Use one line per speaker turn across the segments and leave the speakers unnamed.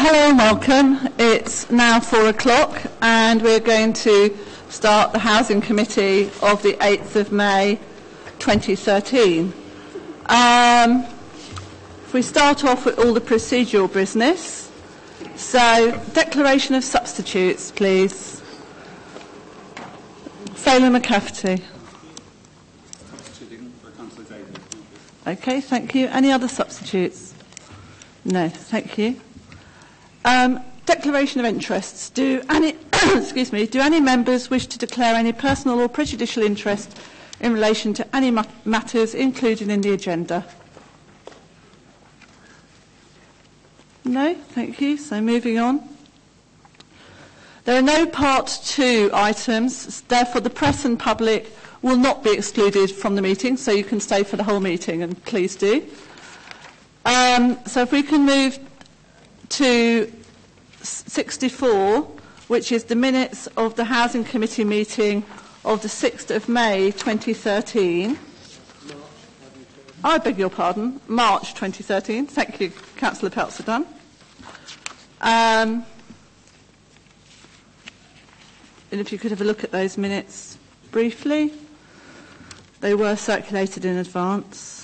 hello and welcome. It's now four o'clock and we're going to start the Housing Committee of the 8th of May 2013. Um, if we start off with all the procedural business, so declaration of substitutes, please. Phélim Mac Cafferty. Okay, thank you. Any other substitutes? No, thank you. Um, declaration of interests. Do any, excuse me, do any members wish to declare any personal or prejudicial interest in relation to any ma- matters included in the agenda? No, thank you. So moving on. There are no part two items, therefore the press and public will not be excluded from the meeting, so you can stay for the whole meeting, and please do. Um, so if we can move to 64, which is the minutes of the Housing Committee meeting of the 6th of May 2013. I beg your pardon, March 2013. Thank you, Councillor Peltzer Um, and if you could have a look at those minutes briefly. They were circulated in advance.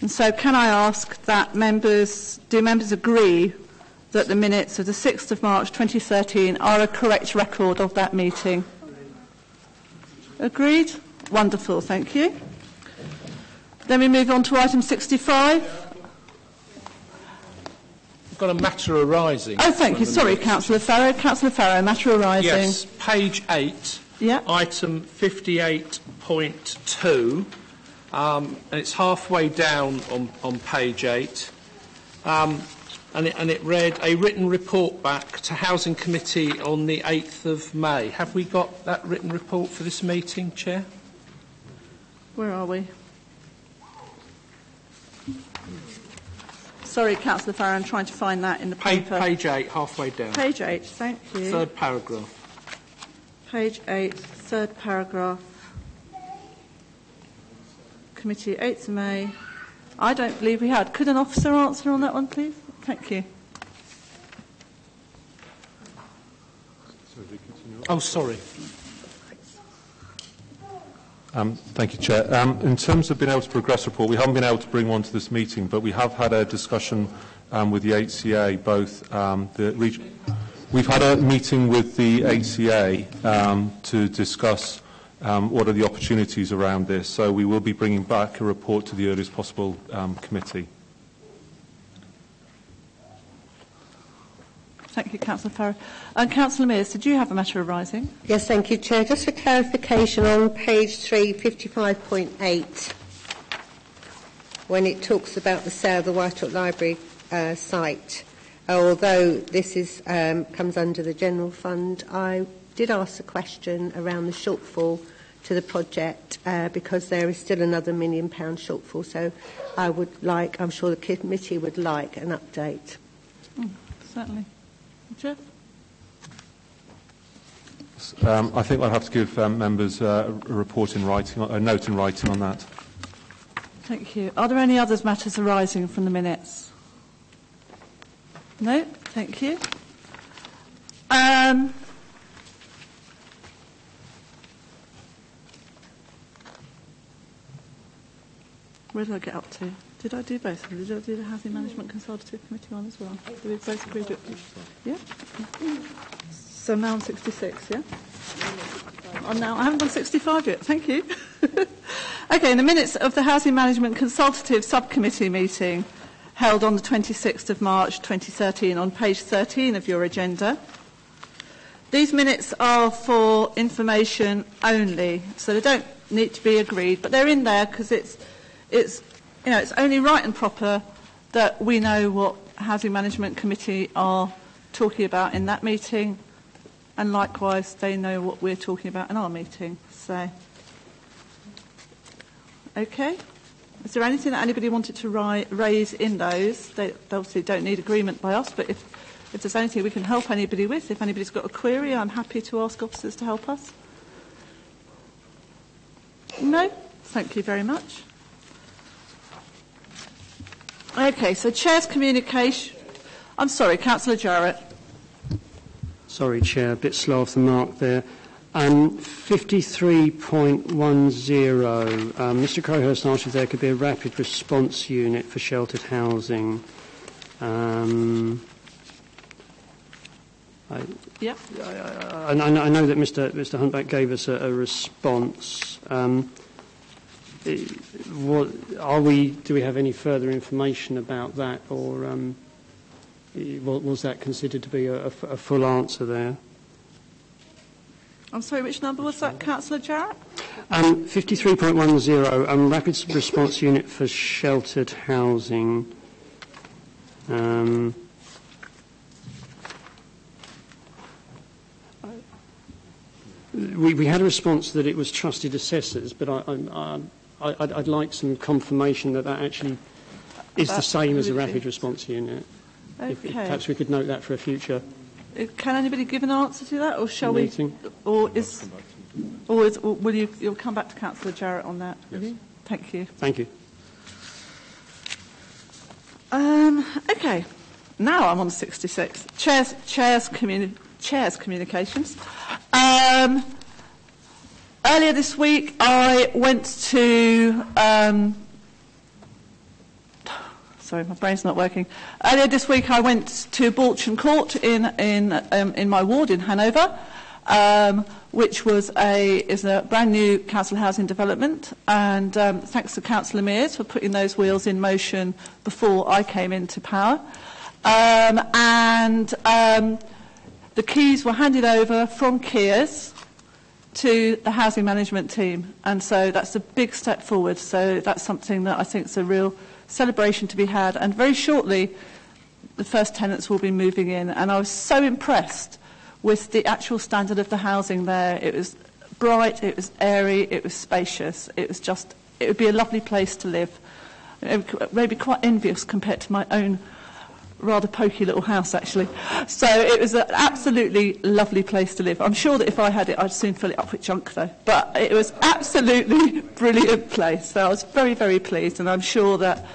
And so can I ask that members, do members agree that the minutes of the 6th of March 2013 are a correct record of that meeting? Agreed? Wonderful, thank you. Then we move on to item 65.
I've got a matter arising.
Oh, thank you. Sorry, Councillor Farrow. Councillor Farrow, matter arising.
Yes, page 8,
Yeah.
item 58.2, um, and it's halfway down on, on page 8. Um, and, it, and it read, a written report back to Housing Committee on the 8th of May. Have we got that written report for this meeting, Chair?
Where are we? Sorry, Councillor Farrow, I'm trying to find that in the
Page,
paper.
page 8, halfway down.
Page 8, thank you.
Third paragraph.
Page 8, third paragraph. Committee, 8th of May. I don't believe we had. Could an officer answer on that one, please? Thank you.
Oh, sorry.
Um, thank you, Chair. Um, in terms of being able to progress report, we haven't been able to bring one to this meeting, but we have had a discussion um, with the HCA, both um, the region. We've had a meeting with the HCA um, to discuss um, what are the opportunities around this. So we will be bringing back a report to the earliest possible um, committee.
Thank you, Councillor Farrow. And Councillor Mears, did you have a matter arising?
Yes, thank you, Chair. Just for clarification on page 3, 55.8, when it talks about the sale of the Whitehawk Library uh, site, uh, although this is, um, comes under the general fund, I did ask a question around the shortfall to the project uh, because there is still another million pound shortfall. So I would like, I'm sure the committee would like an update.
Mm, certainly. Jeff?
Um, I think I'll have to give um, members uh, a report in writing, a note in writing on that.
Thank you. Are there any other matters arising from the minutes? No? Thank you. Um, where did I get up to? Did I do both? Did I do the Housing Management Consultative Committee one as well? Did we both agree to it? Yeah? So now I'm 66, yeah? Oh, now I haven't done 65 yet. Thank you. okay, in the minutes of the Housing Management Consultative Subcommittee meeting held on the 26th of March 2013 on page 13 of your agenda. These minutes are for information only, so they don't need to be agreed, but they're in there because it's, it's, you know, it's only right and proper that we know what Housing Management Committee are talking about in that meeting, and likewise they know what we're talking about in our meeting. So, okay. Is there anything that anybody wanted to ri- raise in those? They, they obviously don't need agreement by us, but if, if there's anything we can help anybody with, if anybody's got a query, I'm happy to ask officers to help us. No? Thank you very much. Okay, so Chair's communication. I'm sorry, Councillor Jarrett.
Sorry, Chair, a bit slow off the mark there. Um, 53.10, um, Mr Crowhurst asked if there could be a rapid response unit for sheltered housing. Um, I,
Yeah.
I, I, I know that Mr, Mr Huntback gave us a, a response. Um, what, are we, do we have any further information about that, or um, was that considered to be a full answer there?
I'm sorry, which number was that, Councillor Jarrett?
Um, 53.10, um, rapid response unit for sheltered housing. Um, we, we had a response that it was trusted assessors, but I, I, I, I'd, I'd like some confirmation that that actually is the same as a
would
rapid response unit. If, if perhaps we could note that for a future
Uh, Can anybody give an answer to that, or shall we? Or is, or is, or will you? You'll come back to Councillor Jarrett on that. will you? Thank you.
Thank you.
Um, okay, now I'm on 66. Chairs, chairs, communi- chairs communications. Um, earlier this week, I went to. Um, sorry, my brain's not working. Earlier this week, I went to Balchin Court in in um, in my ward in Hanover. Um, which was a is a brand new council housing development, and um, thanks to Councillor Mears for putting those wheels in motion before I came into power. Um, and um, the keys were handed over from Kiers to the housing management team, and so that's a big step forward. So that's something that I think is a real celebration to be had. And very shortly, the first tenants will be moving in, and I was so impressed with the actual standard of the housing there. It was bright, it was airy, it was spacious. It was just, it would be a lovely place to live. Maybe quite envious compared to my own rather pokey little house, actually. So it was an absolutely lovely place to live. I'm sure that if I had it, I'd soon fill it up with junk, though. But it was absolutely brilliant place. So I was very, very pleased, and I'm sure that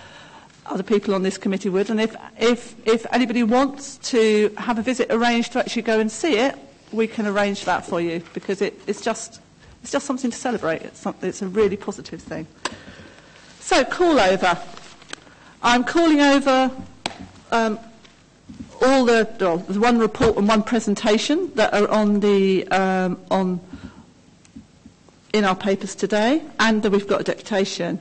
other people on this committee would. And if, if, if anybody wants to have a visit arranged to actually go and see it, we can arrange that for you because it, it's, just, it's just something to celebrate. It's, something, it's a really positive thing. So, call over. I'm calling over um, all the, well, the one report and one presentation that are on the um, on in our papers today, and that we've got a deputation.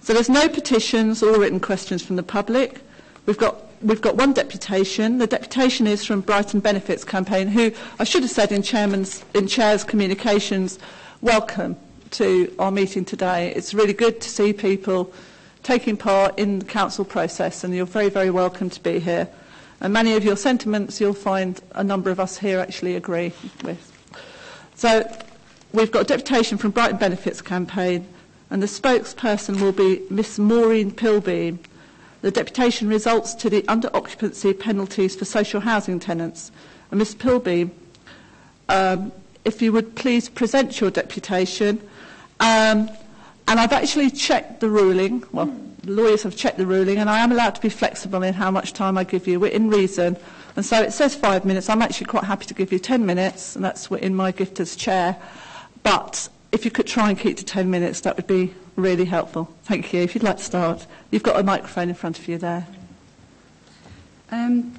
So there's no petitions or written questions from the public. We've got we've got one deputation. The deputation is from Brighton Benefits Campaign, who I should have said in chairman's in chair's communications, welcome to our meeting today. It's really good to see people taking part in the council process, and you're very very welcome to be here. And many of your sentiments you'll find a number of us here actually agree with. So we've got a deputation from Brighton Benefits Campaign and the spokesperson will be Miss Maureen Pilbeam. The deputation results to the under-occupancy penalties for social housing tenants. And Miss Pilbeam, um, if you would please present your deputation. Um, And I've actually checked the ruling, well, lawyers have checked the ruling, and I am allowed to be flexible in how much time I give you. We're in reason. And so it says five minutes. I'm actually quite happy to give you 10 minutes, and that's in my gift as chair. But if you could try and keep to 10 minutes, that would be really helpful. Thank you. If you'd like to start, you've got a microphone in front of you there.
Um,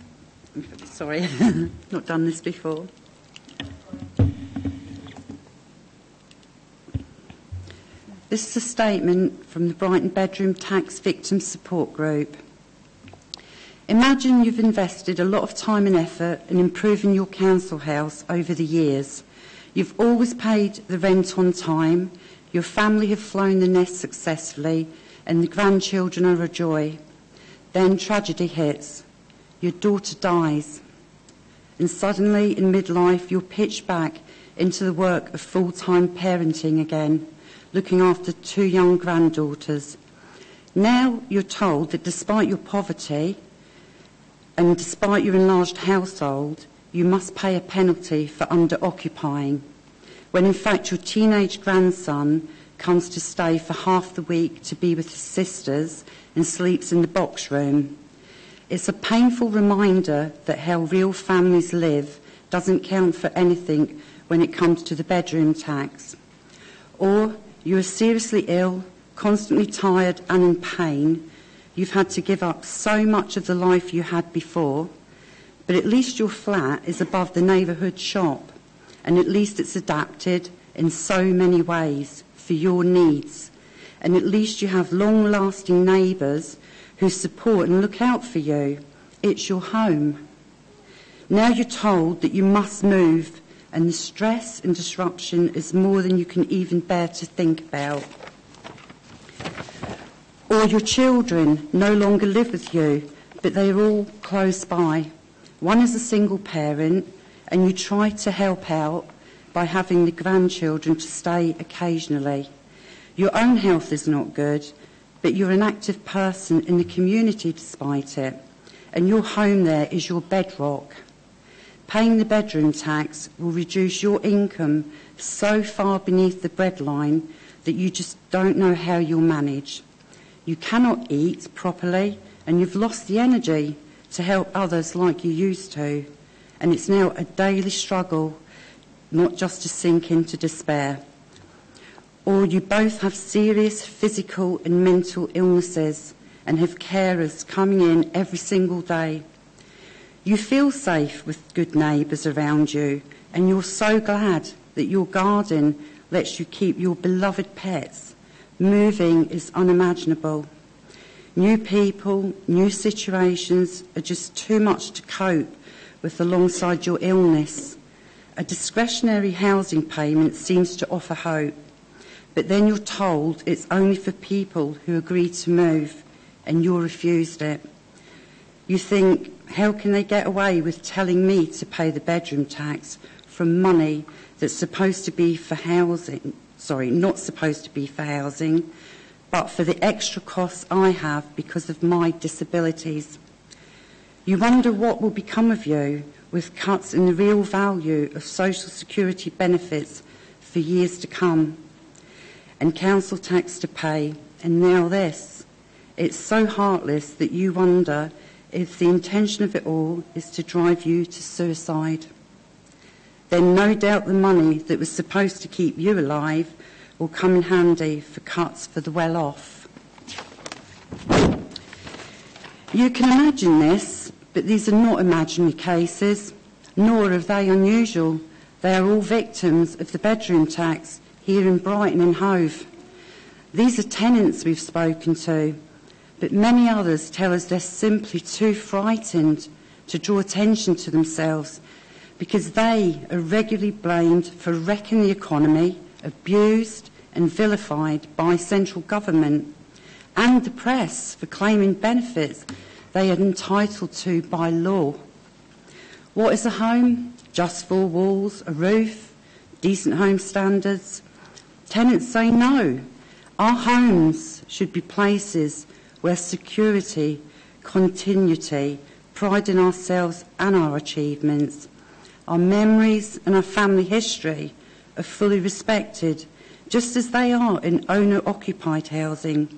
sorry, not done this before. This is a statement from the Brighton Bedroom Tax Victim Support Group. Imagine you've invested a lot of time and effort in improving your council house over the years. You've always paid the rent on time, your family have flown the nest successfully, and the grandchildren are a joy. Then tragedy hits. Your daughter dies. And suddenly, in midlife, you're pitched back into the work of full time parenting again, looking after two young granddaughters. Now you're told that despite your poverty and despite your enlarged household, you must pay a penalty for under occupying, when in fact your teenage grandson comes to stay for half the week to be with his sisters and sleeps in the box room. It's a painful reminder that how real families live doesn't count for anything when it comes to the bedroom tax. Or you are seriously ill, constantly tired and in pain. You've had to give up so much of the life you had before, but at least your flat is above the neighbourhood shop and at least it's adapted in so many ways for your needs. And at least you have long lasting neighbours who support and look out for you. It's your home. Now you're told that you must move, and the stress and disruption is more than you can even bear to think about. Or your children no longer live with you, but they're all close by. One is a single parent, and you try to help out by having the grandchildren to stay occasionally. Your own health is not good, but you're an active person in the community despite it, and your home there is your bedrock. Paying the bedroom tax will reduce your income so far beneath the breadline that you just don't know how you'll manage. You cannot eat properly and you've lost the energy to help others like you used to. And it's now a daily struggle, not just to sink into despair. Or you both have serious physical and mental illnesses and have carers coming in every single day. You feel safe with good neighbours around you and you're so glad that your garden lets you keep your beloved pets Moving is unimaginable. New people, new situations are just too much to cope with alongside your illness. A discretionary housing payment seems to offer hope, but then you're told it's only for people who agree to move and you're refused it. You think, how can they get away with telling me to pay the bedroom tax from money that's supposed to be for housing? sorry, not supposed to be for housing, but for the extra costs I have because of my disabilities. You wonder what will become of you with cuts in the real value of social security benefits for years to come, and council tax to pay, and now this. It's so heartless that you wonder if the intention of it all is to drive you to suicide then no doubt the money that was supposed to keep you alive will come in handy for cuts for the well off. You can imagine this, but these are not imaginary cases, nor are they unusual. They are all victims of the bedroom tax here in Brighton and Hove. These are tenants we've spoken to, but many others tell us they're simply too frightened to draw attention to themselves because they are regularly blamed for wrecking the economy, abused and vilified by central government, and the press for claiming benefits they are entitled to by law. What is a home? Just four walls, a roof, decent home standards? Tenants say no. Our homes should be places where security, continuity, pride in ourselves and our achievements our memories and our family history are fully respected, just as they are in owner-occupied housing.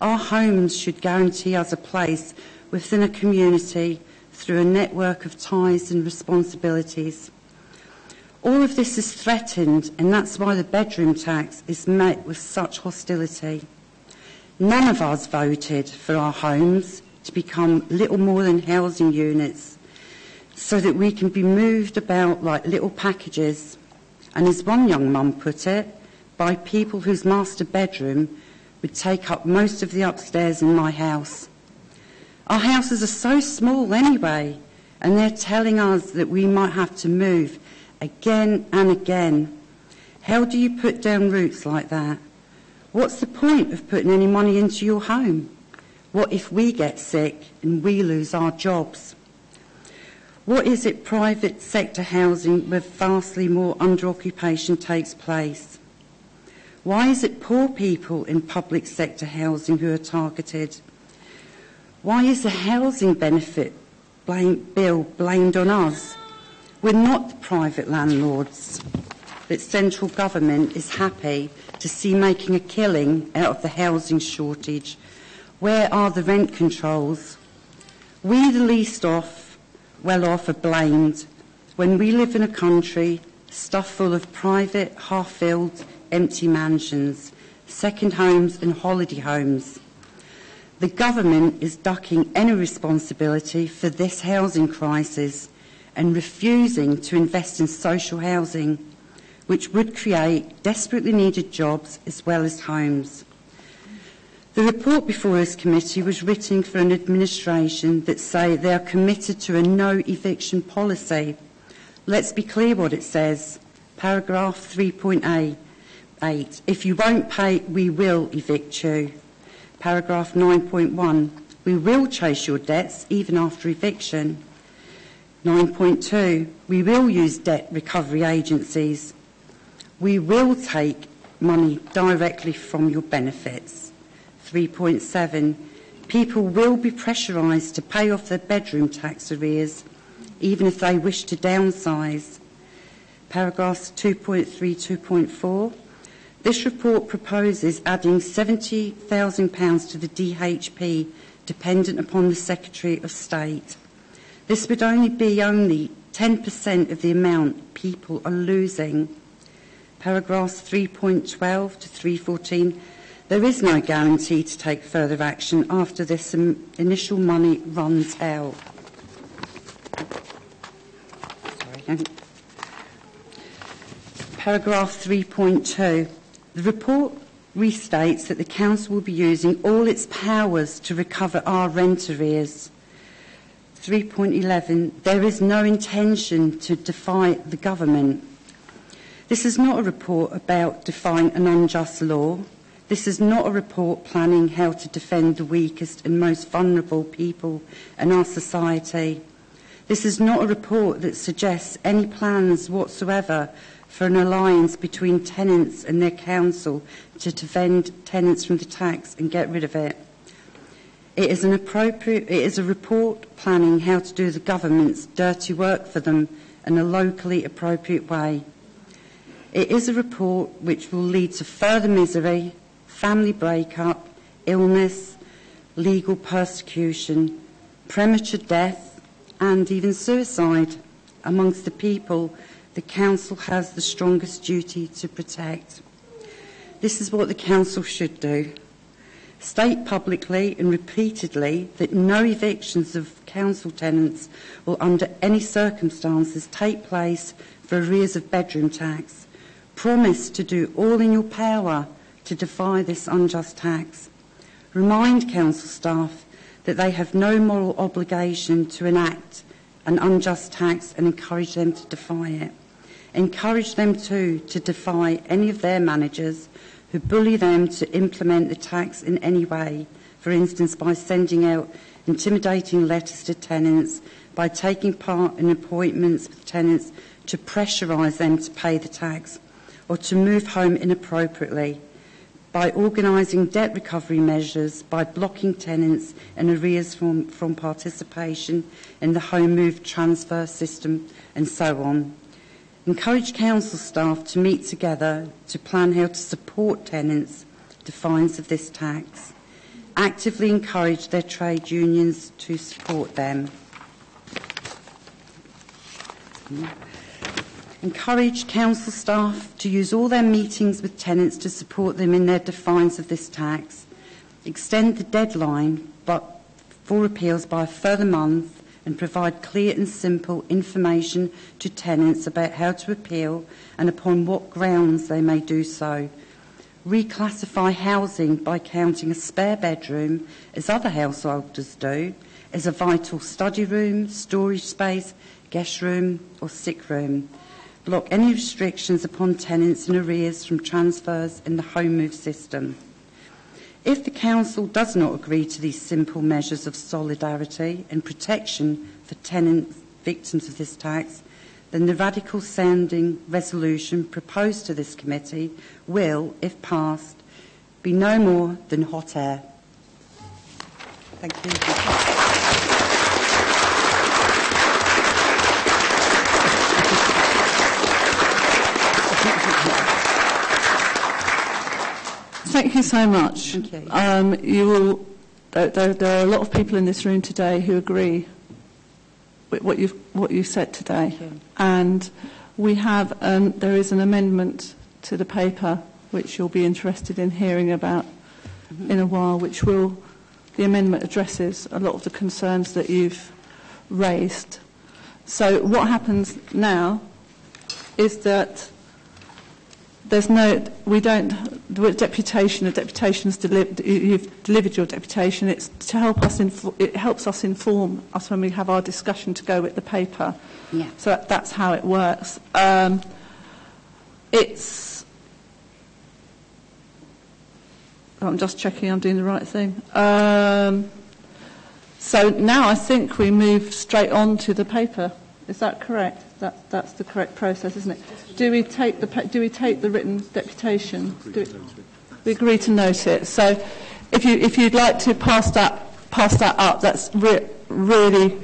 Our homes should guarantee us a place within a community through a network of ties and responsibilities. All of this is threatened, and that's why the bedroom tax is met with such hostility. None of us voted for our homes to become little more than housing units so that we can be moved about like little packages. And as one young mum put it, by people whose master bedroom would take up most of the upstairs in my house. Our houses are so small anyway, and they're telling us that we might have to move again and again. How do you put down roots like that? What's the point of putting any money into your home? What if we get sick and we lose our jobs? What is it private sector housing where vastly more under occupation takes place? Why is it poor people in public sector housing who are targeted? Why is the housing benefit blame, bill blamed on us? We're not the private landlords. that central government is happy to see making a killing out of the housing shortage. Where are the rent controls? We, the least off, well off, are blamed when we live in a country stuffed full of private, half-filled, empty mansions, second homes and holiday homes. The government is ducking any responsibility for this housing crisis and refusing to invest in social housing, which would create desperately needed jobs as well as homes. The report before this committee was written for an administration that say they are committed to a no eviction policy. Let's be clear what it says. Paragraph 3.8. If you won't pay, we will evict you. Paragraph 9.1. We will chase your debts even after eviction. 9.2. We will use debt recovery agencies. We will take money directly from your benefits. 3.7. People will be pressurised to pay off their bedroom tax arrears, even if they wish to downsize. Paragraphs 2.3, 2.4. This report proposes adding £70,000 to the DHP dependent upon the Secretary of State. This would only be only 10% of the amount people are losing. Paragraphs 3.12 to 314. There is no guarantee to take further action after this initial money runs out. Paragraph 3.2. The report restates that the Council will be using all its powers to recover our rent arrears. 3.11. There is no intention to defy the government. This is not a report about defying an unjust law. This is not a report planning how to defend the weakest and most vulnerable people in our society. This is not a report that suggests any plans whatsoever for an alliance between tenants and their council to defend tenants from the tax and get rid of it. It is, an appropriate, it is a report planning how to do the government's dirty work for them in a locally appropriate way. It is a report which will lead to further misery, family breakup, illness, legal persecution, premature death, and even suicide amongst the people the Council has the strongest duty to protect. This is what the Council should do. State publicly and repeatedly that no evictions of council tenants will under any circumstances take place for arrears of bedroom tax. Promise to do all in your power to defy this unjust tax. Remind council staff that they have no moral obligation to enact an unjust tax and encourage them to defy it. Encourage them too to defy any of their managers who bully them to implement the tax in any way, for instance by sending out intimidating letters to tenants, by taking part in appointments with tenants to pressurise them to pay the tax, or to move home inappropriately, by organising debt recovery measures, by blocking tenants and arrears from, from participation in the home move transfer system, and so on encourage council staff to meet together to plan how to support tenants defiance of this tax, actively encourage their trade unions to support them. Encourage council staff to use all their meetings with tenants to support them in their defiance of this tax. Extend the deadline but for appeals by a further month and provide clear and simple information to tenants about how to appeal and upon what grounds they may do so. Reclassify housing by counting a spare bedroom, as other householders do, as a vital study room, storage space, guest room or sick room. Block any restrictions upon tenants in arrears from transfers in the home move system. If the Council does not agree to these simple measures of solidarity and protection for tenants victims of this tax, then the radical sounding resolution proposed to this committee will, if passed, be no more than hot air. Thank you.
Thank you so much.
Thank you.
Um, you will, there, there, are a lot of people in this room today who agree with what you've what you said today,
you.
and we have um, there is an amendment to the paper which you'll be interested in hearing about in a while, which will the amendment addresses a lot of the concerns that you've raised. So what happens now is that there's no, we don't, the deputation, the deputation's delivered, you've delivered your deputation, it's to help us, it helps us inform us when we have our discussion to go with the paper.
Yeah.
So that, that's how it works. Um, it's, I'm just checking I'm doing the right thing. Um, so now I think we move straight on to the paper. Is that correct? That, that's the correct process, isn't it? Do we take the, do we take the written deputation? We, we agree to note it. So if, you, if you'd like to pass that, pass that up, that's re- really,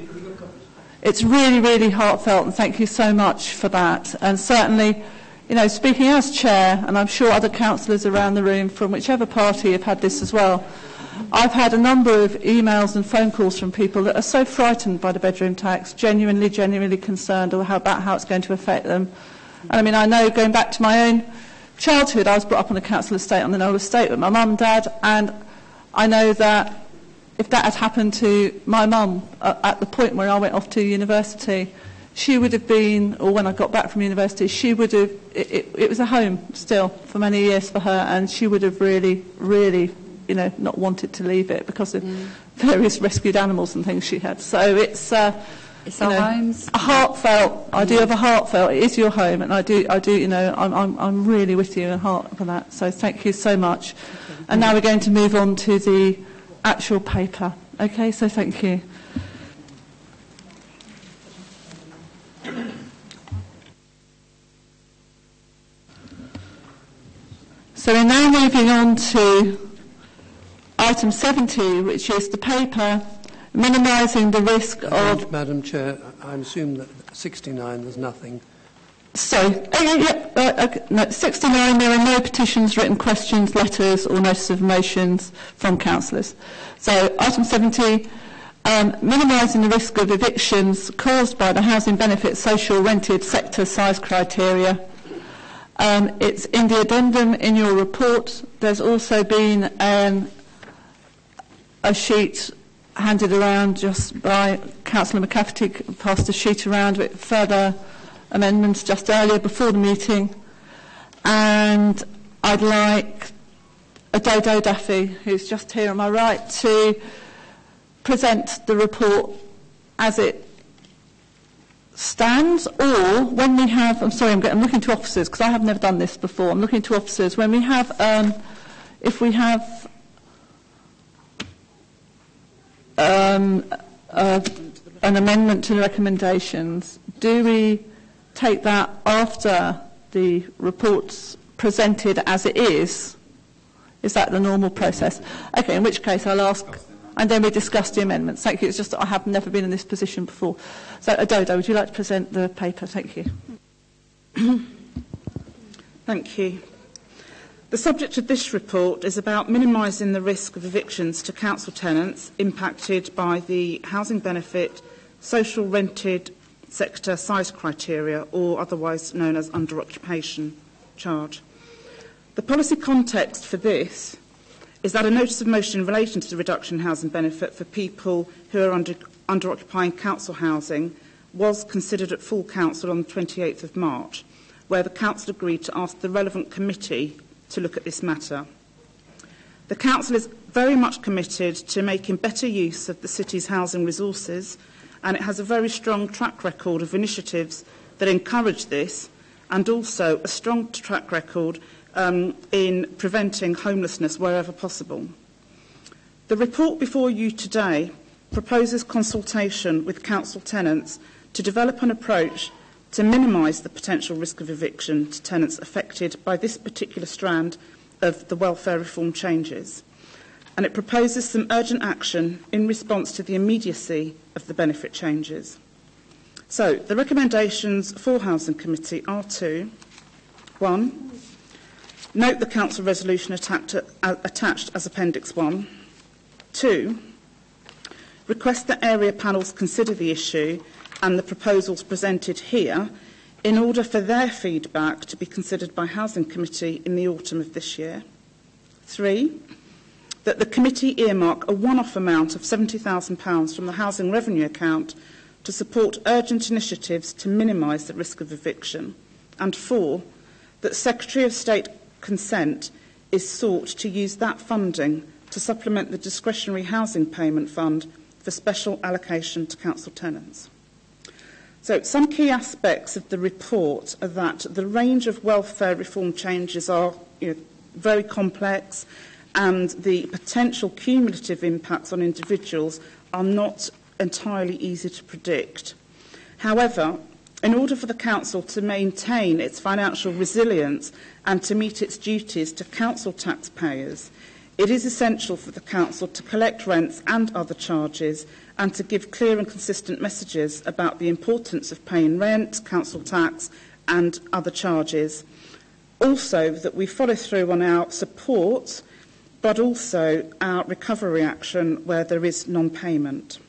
it's really, really heartfelt and thank you so much for that. And certainly, you know, speaking as chair, and I'm sure other councillors around the room from whichever party have had this as well, I've had a number of emails and phone calls from people that are so frightened by the bedroom tax, genuinely, genuinely concerned about how it's going to affect them. And I mean, I know going back to my own childhood, I was brought up on a council estate on the Knoll estate with my mum and dad, and I know that if that had happened to my mum uh, at the point where I went off to university, she would have been, or when I got back from university, she would have, it, it, it was a home still for many years for her, and she would have really, really, you know, not wanted to leave it because of various rescued animals and things she had. So it's, uh,
It's our
know,
homes.
a heartfelt. I do have a heartfelt. It is your home, and I do, I do, you know, I'm, I'm, I'm really with you in heart for that. So thank you so much. And now we're going to move on to the actual paper. Okay, so thank you. So we're now moving on to item 70, which is the paper minimising the risk of
Madam Chair, I assume that 69, there's nothing.
So, oh, yeah, yeah, uh, no, 69, there are no petitions, written questions, letters or notice of motions from councillors. So, item 70, um, minimising the risk of evictions caused by the housing benefit social rented sector size criteria. Um, it's in the addendum in your report. There's also been um, a sheet handed around just by Councillor Mac Cafferty, passed a sheet around with further amendments just earlier before the meeting. And I'd like Ododo Dafé, who's just here on my right, to present the report as it stands, or when we have, I'm sorry, I'm, getting, looking to officers because I have never done this before. I'm looking to officers when we have, um, if we have um, uh, an amendment to the recommendations, do we take that after the report's presented as it is? Is that the normal process? Okay, in which case I'll ask, and then we discuss the amendments. Thank you. It's just that I have never been in this position before. So, Ododo, would you like to present the paper? Thank you.
Thank you. The subject of this report is about minimising the risk of evictions to council tenants impacted by the housing benefit social rented sector size criteria or otherwise known as under occupation charge. The policy context for this is that a notice of motion in relation to the reduction in housing benefit for people who are under, under occupying council housing was considered at full council on the 28th of March, where the council agreed to ask the relevant committee to look at this matter. The council is very much committed to making better use of the city's housing resources and it has a very strong track record of initiatives that encourage this and also a strong track record um, in preventing homelessness wherever possible. The report before you today proposes consultation with council tenants to develop an approach to minimise the potential risk of eviction to tenants affected by this particular strand of the welfare reform changes. And it proposes some urgent action in response to the immediacy of the benefit changes. So, the recommendations for Housing Committee are two. One, Note the Council resolution attacked, uh, attached as Appendix 1. 2. Request that area panels consider the issue and the proposals presented here in order for their feedback to be considered by Housing Committee in the autumn of this year. 3. That the committee earmark a one-off amount of £70,000 from the Housing Revenue Account to support urgent initiatives to minimise the risk of eviction. And 4. That Secretary of State consent is sought to use that funding to supplement the discretionary housing payment fund for special allocation to council tenants. So some key aspects of the report are that the range of welfare reform changes are you know, very complex and the potential cumulative impacts on individuals are not entirely easy to predict. However, in order for the Council to maintain its financial resilience and to meet its duties to council taxpayers, it is essential for the Council to collect rents and other charges and to give clear and consistent messages about the importance of paying rent, council tax and other charges. Also, that we follow through on our support, but also our recovery action where there is non-payment.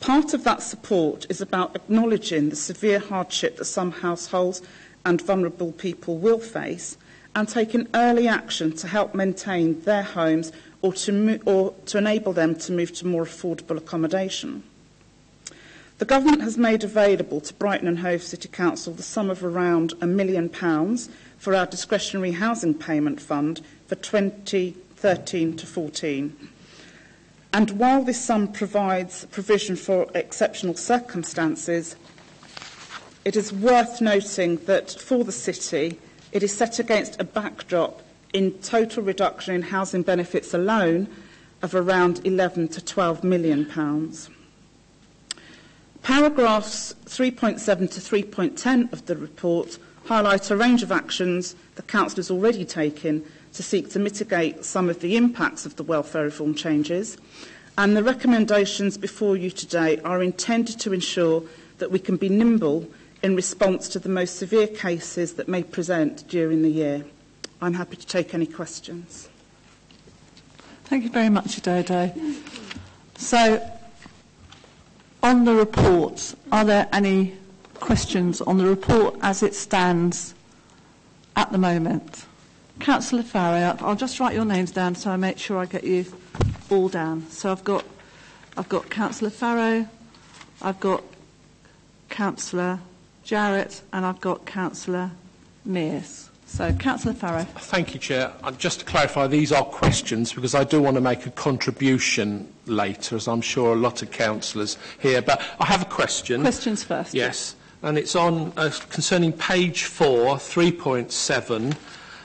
Part of that support is about acknowledging the severe hardship that some households and vulnerable people will face and taking early action to help maintain their homes or to, or to enable them to move to more affordable accommodation. The government has made available to Brighton and Hove City Council the sum of around a million pounds for our discretionary housing payment fund for 2013 to 14. And while this sum provides provision for exceptional circumstances, it is worth noting that for the city, it is set against a backdrop in total reduction in housing benefits alone of around 11 to 12 million pounds. Paragraphs 3.7 to 3.10 of the report highlight a range of actions the Council has already taken to seek to mitigate some of the impacts of the welfare reform changes, and the recommendations before you today are intended to ensure that we can be nimble in response to the most severe cases that may present during the year. I'm happy to take any questions.
Thank you very much, Dodo. So, on the report, are there any questions on the report as it stands at the moment? Councillor Farrow, I'll just write your names down so I make sure I get you all down. So I've got, I've got Councillor Farrow, I've got Councillor Jarrett, and I've got Councillor Mears. So, Councillor Farrow.
Thank you, Chair. Uh, just to clarify, these are questions because I do want to make a contribution later, as I'm sure a lot of councillors here. But I have a question.
Questions first.
Yes, and it's on uh, concerning page 4, 3.7.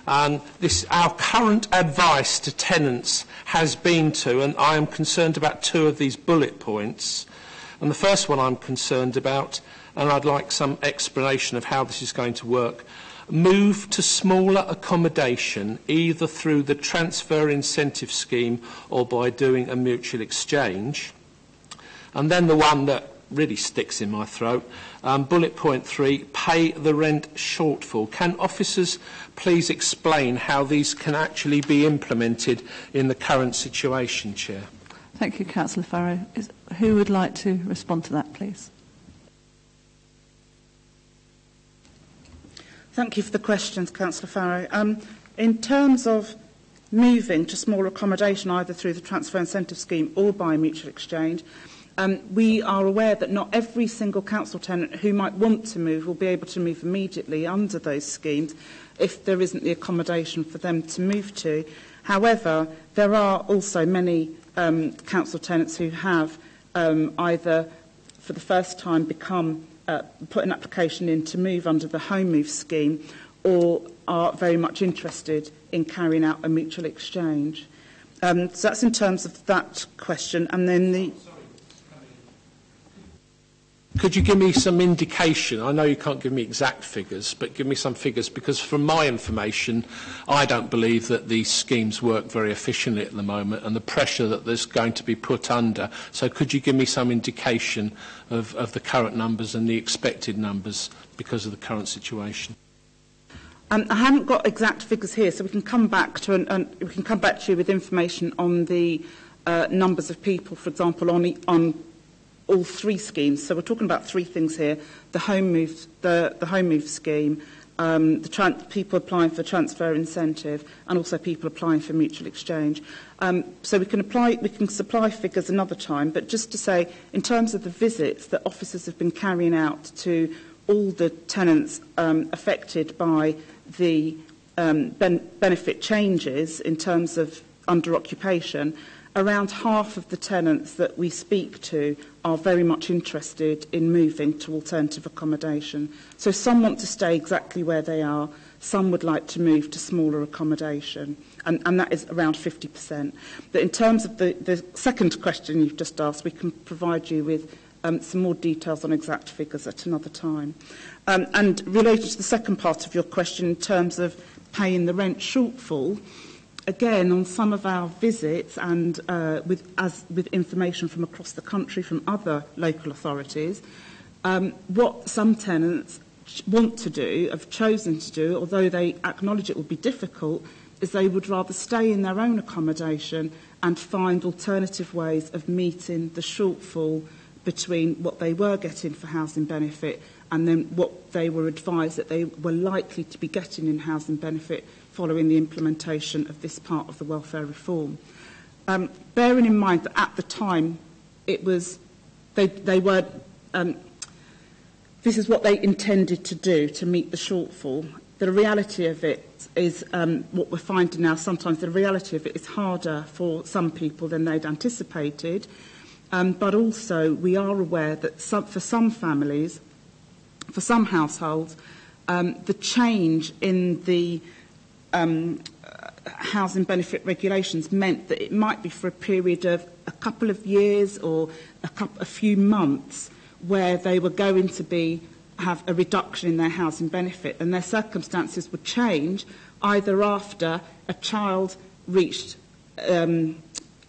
And this, our current advice to tenants has been to, and I am concerned about two of these bullet points. And the first one I'm concerned about, and I'd like some explanation of how this is going to work move to smaller accommodation either through the transfer incentive scheme or by doing a mutual exchange. And then the one that really sticks in my throat, um, bullet point three, pay the rent shortfall. Can officers please explain how these can actually be implemented in the current situation, Chair?
Thank you, Councillor Farrow. Is, who would like to respond to that, please?
Thank you for the questions, Councillor Farrow. Um, in terms of moving to smaller accommodation either through the transfer incentive scheme or by mutual exchange, um, we are aware that not every single council tenant who might want to move will be able to move immediately under those schemes if there isn't the accommodation for them to move to. However, there are also many um, council tenants who have um, either for the first time become uh, put an application in to move under the home move scheme or are very much interested in carrying out a mutual exchange. Um, so that's in terms of that question. And then the...
Could you give me some indication? I know you can't give me exact figures, but give me some figures because from my information, I don't believe that these schemes work very efficiently at the moment and the pressure that there's going to be put under. So could you give me some indication of, of the current numbers and the expected numbers because of the current situation?
Um, I haven't got exact figures here, so we can come back to an, an, we can come back to you with information on the uh, numbers of people, for example, on, on all three schemes. So we're talking about three things here: the home move, the, the home move scheme, um, the people applying for transfer incentive, and also people applying for mutual exchange. Um, so we can apply, we can supply figures another time, but just to say, in terms of the visits that officers have been carrying out to all the tenants um, affected by the um, ben- benefit changes in terms of under occupation, around half of the tenants that we speak to are very much interested in moving to alternative accommodation. So some want to stay exactly where they are, some would like to move to smaller accommodation, and, and that is around 50%. But in terms of the, the second question you've just asked, we can provide you with um, some more details on exact figures at another time. Um, and related to the second part of your question in terms of paying the rent shortfall, again, on some of our visits and uh, with, as, with information from across the country from other local authorities, um, what some tenants want to do, have chosen to do, although they acknowledge it will be difficult, is they would rather stay in their own accommodation and find alternative ways of meeting the shortfall between what they were getting for housing benefit and then what they were advised that they were likely to be getting in housing benefit following the implementation of this part of the welfare reform. Um, bearing in mind that at the time it was they, they were um, this is what they intended to do to meet the shortfall. The reality of it is um, what we're finding now. Sometimes the reality of it is harder for some people than they'd anticipated. Um, but also, we are aware that some, for some families, for some households, um, the change in the um, uh, housing benefit regulations meant that it might be for a period of a couple of years or a, couple, a few months where they were going to be have a reduction in their housing benefit and their circumstances would change either after a child reached um,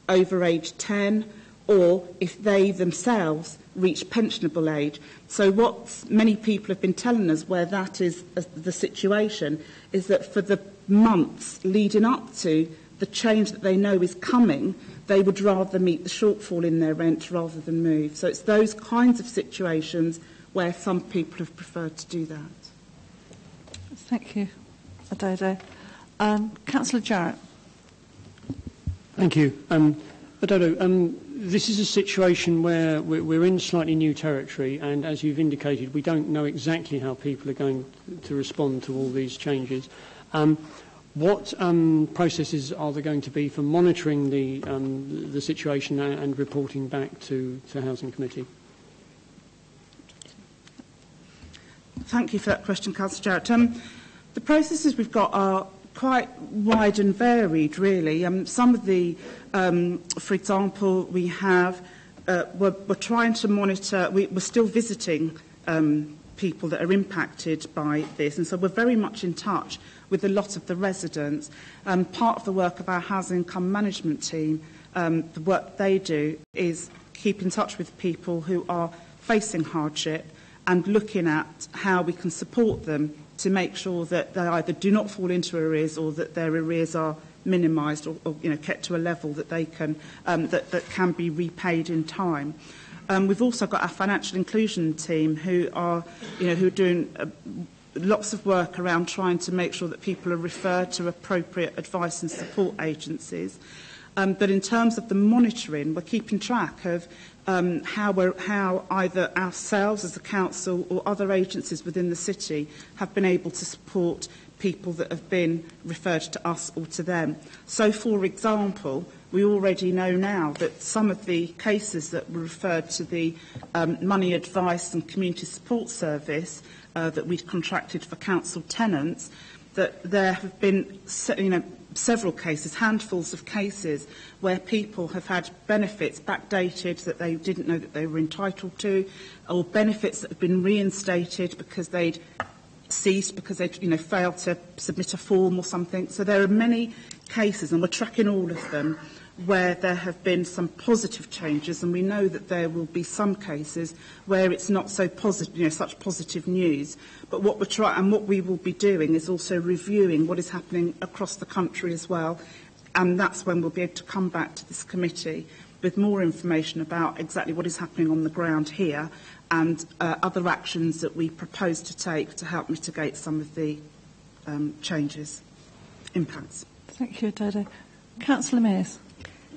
over age 10 or if they themselves reach pensionable age. So what many people have been telling us where that is uh, the situation is that for the months leading up to the change that they know is coming, they would rather meet the shortfall in their rent rather than move. So it's those kinds of situations where some people have preferred to do that.
Thank you, Ododo. Um, Councillor Jarrett.
Thank you. Um, Ododo, um, this is a situation where we're, we're in slightly new territory, and as you've indicated, we don't know exactly how people are going to respond to all these changes. Um, what um, processes are there going to be for monitoring the, um, the situation and, reporting back to the Housing Committee?
Thank you for that question, Councillor Jarrett. Um, the processes we've got are quite wide and varied, really. Um, some of the, um, for example, we have, uh, we're, we're trying to monitor, we, we're still visiting um, people that are impacted by this, and so we're very much in touch with a lot of the residents. Um, part of the work of our housing income management team, um, the work they do is keep in touch with people who are facing hardship and looking at how we can support them to make sure that they either do not fall into arrears or that their arrears are minimised or, or you know, kept to a level that they can um, that, that can be repaid in time. Um, we've also got our financial inclusion team who are you know who are doing uh, lots of work around trying to make sure that people are referred to appropriate advice and support agencies. Um, but in terms of the monitoring, we're keeping track of um, how, we're, how either ourselves as a council or other agencies within the city have been able to support people that have been referred to us or to them. So, for example, we already know now that some of the cases that were referred to the um, money advice and community support service uh, that we'd contracted for council tenants, that there have been you know, several cases, handfuls of cases, where people have had benefits backdated that they didn't know that they were entitled to, or benefits that have been reinstated because they'd ceased because they'd you know, failed to submit a form or something. So there are many cases, and we're tracking all of them, where there have been some positive changes, and we know that there will be some cases where it's not so positive, you know, such positive news. But what we're trying, and what we will be doing is also reviewing what is happening across the country as well, and that's when we'll be able to come back to this committee with more information about exactly what is happening on the ground here and uh, other actions that we propose to take to help mitigate some of the um, changes, impacts.
Thank you, Dodo. Councillor Mears.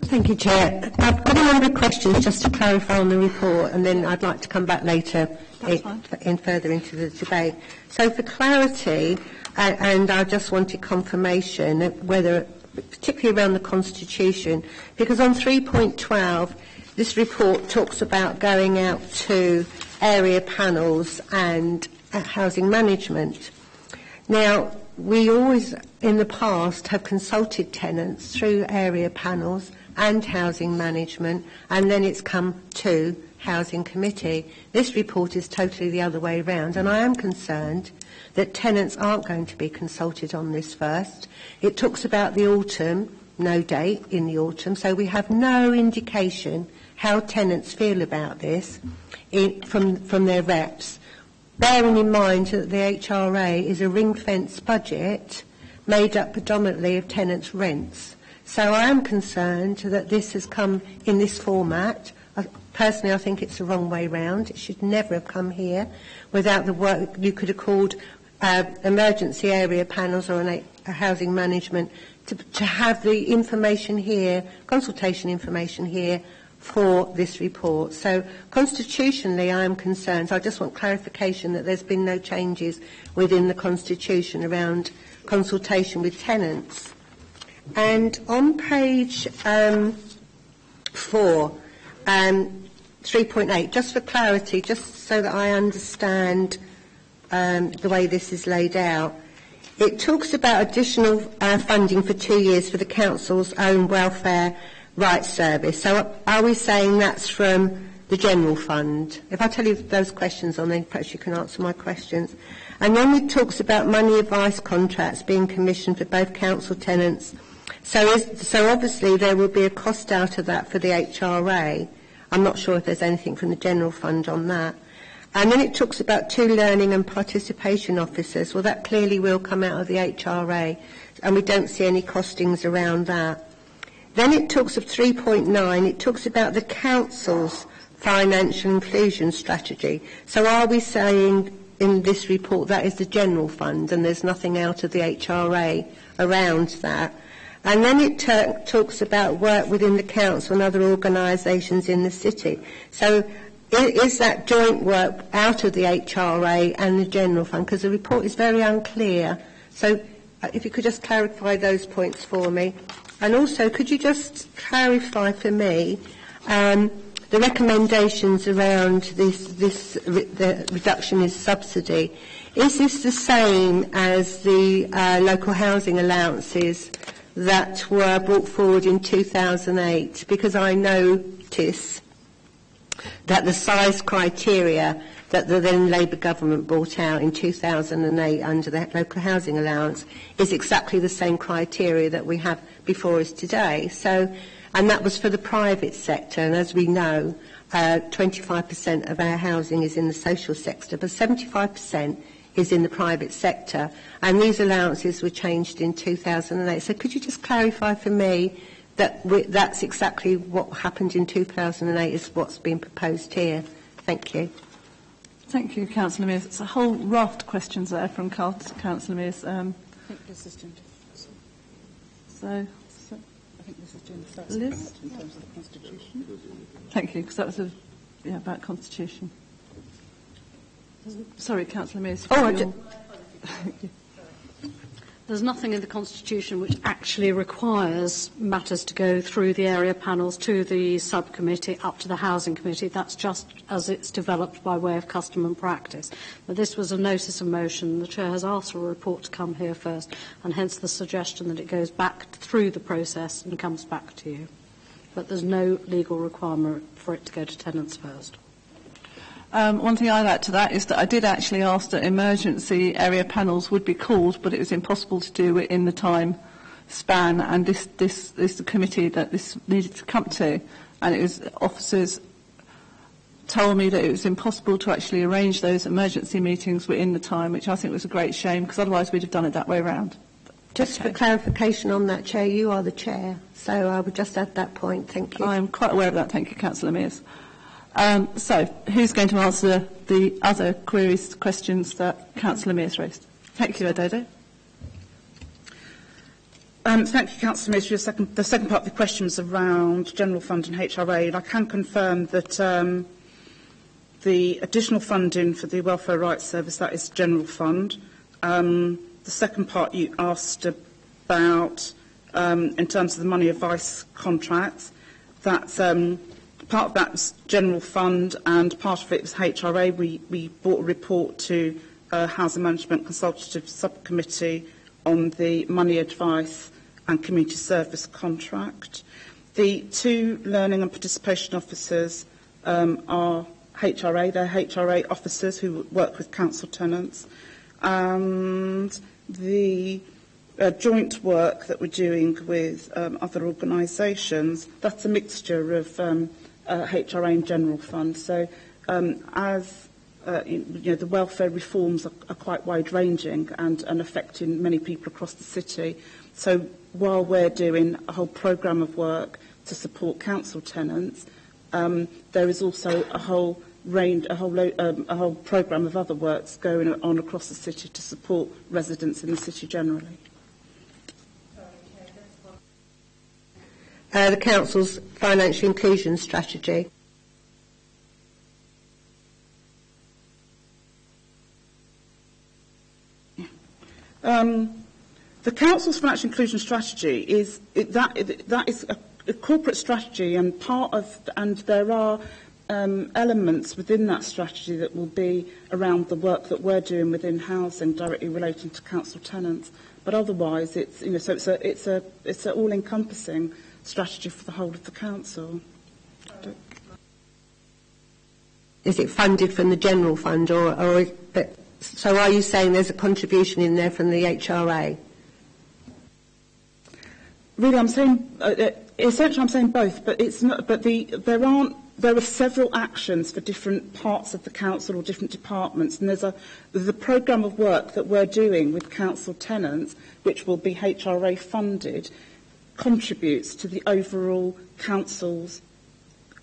Thank you, Chair. I've got a number of questions just to clarify on the report, and then I'd like to come back later in, in further into the debate. So for clarity, uh, and I just wanted confirmation whether, particularly around the Constitution, because on 3.12, this report talks about going out to area panels and uh, housing management. Now, we always, in the past, have consulted tenants through area panels and housing management, and then it's come to housing committee. This report is totally the other way round, and I am concerned that tenants aren't going to be consulted on this first. It talks about the autumn, no date in the autumn, so we have no indication how tenants feel about this in, from, from their reps bearing in mind that the HRA is a ring-fence budget made up predominantly of tenants' rents. So I am concerned that this has come in this format. Personally, I think it's the wrong way round. It should never have come here without the work you could have called uh, emergency area panels or an, a, a housing management to, to have the information here, consultation information here for this report. So constitutionally I am concerned. So I just want clarification that there's been no changes within the constitution around consultation with tenants. And on page um, four, um, 3.8, just for clarity, just so that I understand um, the way this is laid out, it talks about additional uh, funding for two years for the council's own welfare rights service. So are we saying that's from the general fund? If I tell you those questions on, then perhaps you can answer my questions. And then it talks about money advice contracts being commissioned for both council tenants. So, is, so obviously there will be a cost out of that for the HRA. I'm not sure if there's anything from the general fund on that. And then it talks about two learning and participation officers. Well, that clearly will come out of the HRA, and we don't see any costings around that. Then it talks of 3.9, it talks about the council's financial inclusion strategy. So are we saying in this report that is the general fund and there's nothing out of the HRA around that? And then it talks about work within the council and other organisations in the city. So is that joint work out of the HRA and the general fund? Because the report is very unclear. So uh, if you could just clarify those points for me. And also, could you just clarify for me um, the recommendations around this, this re- the reduction in subsidy? Is this the same as the uh, local housing allowances that were brought forward in 2008? Because I notice that the size criteria that the then Labour government brought out in 2008 under the local housing allowance is exactly the same criteria that we have before us today. So, and that was for the private sector, and as we know, uh, 25% of our housing is in the social sector, but 75% is in the private sector, and these allowances were changed in 2008. So could you just clarify for me that we, that's exactly what happened in 2008 is what's being proposed here? Thank you.
Thank you, Councillor Mears. It's a whole raft of questions there from Coun- Councillor Mears. Um,
I think this is Jim.
so, so,
I think this is Jim. That's
Liz?
in terms of the Constitution.
thank you, because that was a, yeah, about constitution. Sorry, Councillor Mears.
Oh,
There's nothing in the Constitution which actually requires matters to go through the area panels to the subcommittee up to the Housing Committee. That's just as it's developed by way of custom and practice. But this was a notice of motion. The Chair has asked for a report to come here first, and hence the suggestion that it goes back through the process and comes back to you. But there's no legal requirement for it to go to tenants first.
Um, one thing I'd add to that is that I did actually ask that emergency area panels would be called, but it was impossible to do it in the time span, and this, this is the committee that this needed to come to, and it was officers told me that it was impossible to actually arrange those emergency meetings within the time, which I think was a great shame, because otherwise we'd have done it that way around.
Just for clarification on that, Chair, you are the Chair, so I would just add that point. Thank you.
I'm quite aware of that. Thank you, Councillor Mears. Um, so, who's going to answer the other queries, questions that Councillor Mears raised? Thank you, Ododo.
Um, thank you, Councillor Mears, second, the second part of the question was around general fund and HRA. And I can confirm that um, the additional funding for the Welfare Rights Service, that is general fund. Um, the second part you asked about, um, in terms of the money advice contracts, that's um, part of that was general fund and part of it was HRA. We, we brought a report to uh, Housing Management Consultative Subcommittee on the money advice and community service contract. The two learning and participation officers um, are HRA, they're HRA officers who work with council tenants. And the uh, joint work that we're doing with um, other organisations, that's a mixture of um, uh, HRA and general fund. So um, as uh, you know, the welfare reforms are, are quite wide-ranging and, and affecting many people across the city. So while we're doing a whole programme of work to support council tenants, um, there is also a whole range, a whole, um, a whole programme of other works going on across the city to support residents in the city generally.
Uh, the Council's financial inclusion strategy.
Um, the Council's financial inclusion strategy is that, that is a, a corporate strategy and part of and there are um, elements within that strategy that will be around the work that we're doing within housing directly relating to council tenants. But otherwise, it's you know so it's a it's a it's an all-encompassing strategy for the whole of the council.
Is it funded from the general fund, or, or but, so are you saying there's a contribution in there from the HRA?
Really, I'm saying uh, uh, essentially I'm saying both, but it's not. But the there aren't there are several actions for different parts of the council or different departments, and there's a, there's a programme of work that we're doing with council tenants, which will be HRA funded, contributes to the overall council's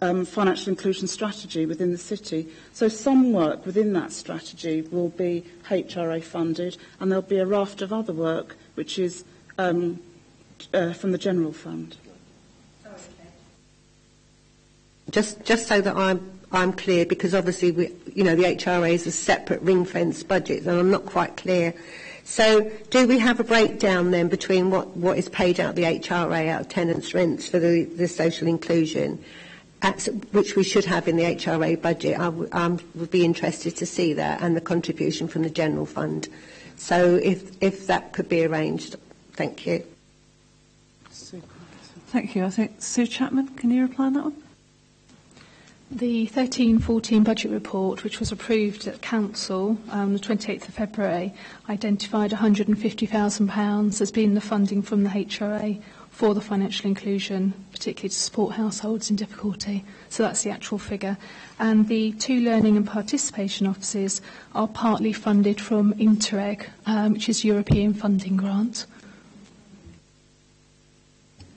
um, financial inclusion strategy within the city. So some work within that strategy will be HRA funded, and there'll be a raft of other work which is um, uh, from the general fund.
Just, just so that I'm, I'm clear, because obviously, we, you know, the HRA is a separate ring-fenced budget, and I'm not quite clear. So, do we have a breakdown then between what, what is paid out the HRA out of tenants' rents for the, the social inclusion, at, which we should have in the HRA budget? I would be interested to see that, and the contribution from the general fund. So, if, if that could be arranged, thank you.
Thank you. I think Sue Chapman, can you reply on that one?
The 13-14 budget report, which was approved at Council on the 28th of February, identified £150,000 as being the funding from the HRA for the financial inclusion, particularly to support households in difficulty. So that's the actual figure. And the two learning and participation offices are partly funded from Interreg, um, which is European funding grant.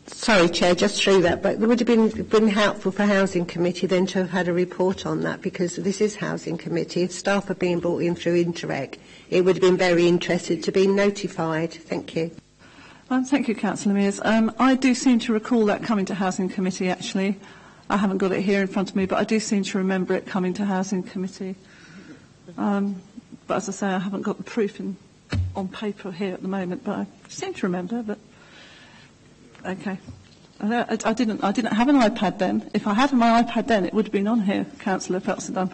Sorry, Chair, just through that, but it would have been, been helpful for Housing Committee then to have had a report on that because this is Housing Committee. If staff are being brought in through Interreg, it would have been very interested to be notified. Thank you.
Um, thank you, Councillor Mears. Um, I do seem to recall that coming to Housing Committee, actually. I haven't got it here in front of me, but I do seem to remember it coming to Housing Committee. Um, but as I say, I haven't got the proof in, on paper here at the moment, but I seem to remember that. Okay. I, I, didn't. I didn't have an iPad then. If I had my iPad then, it would have been on here, Councillor Felsenham.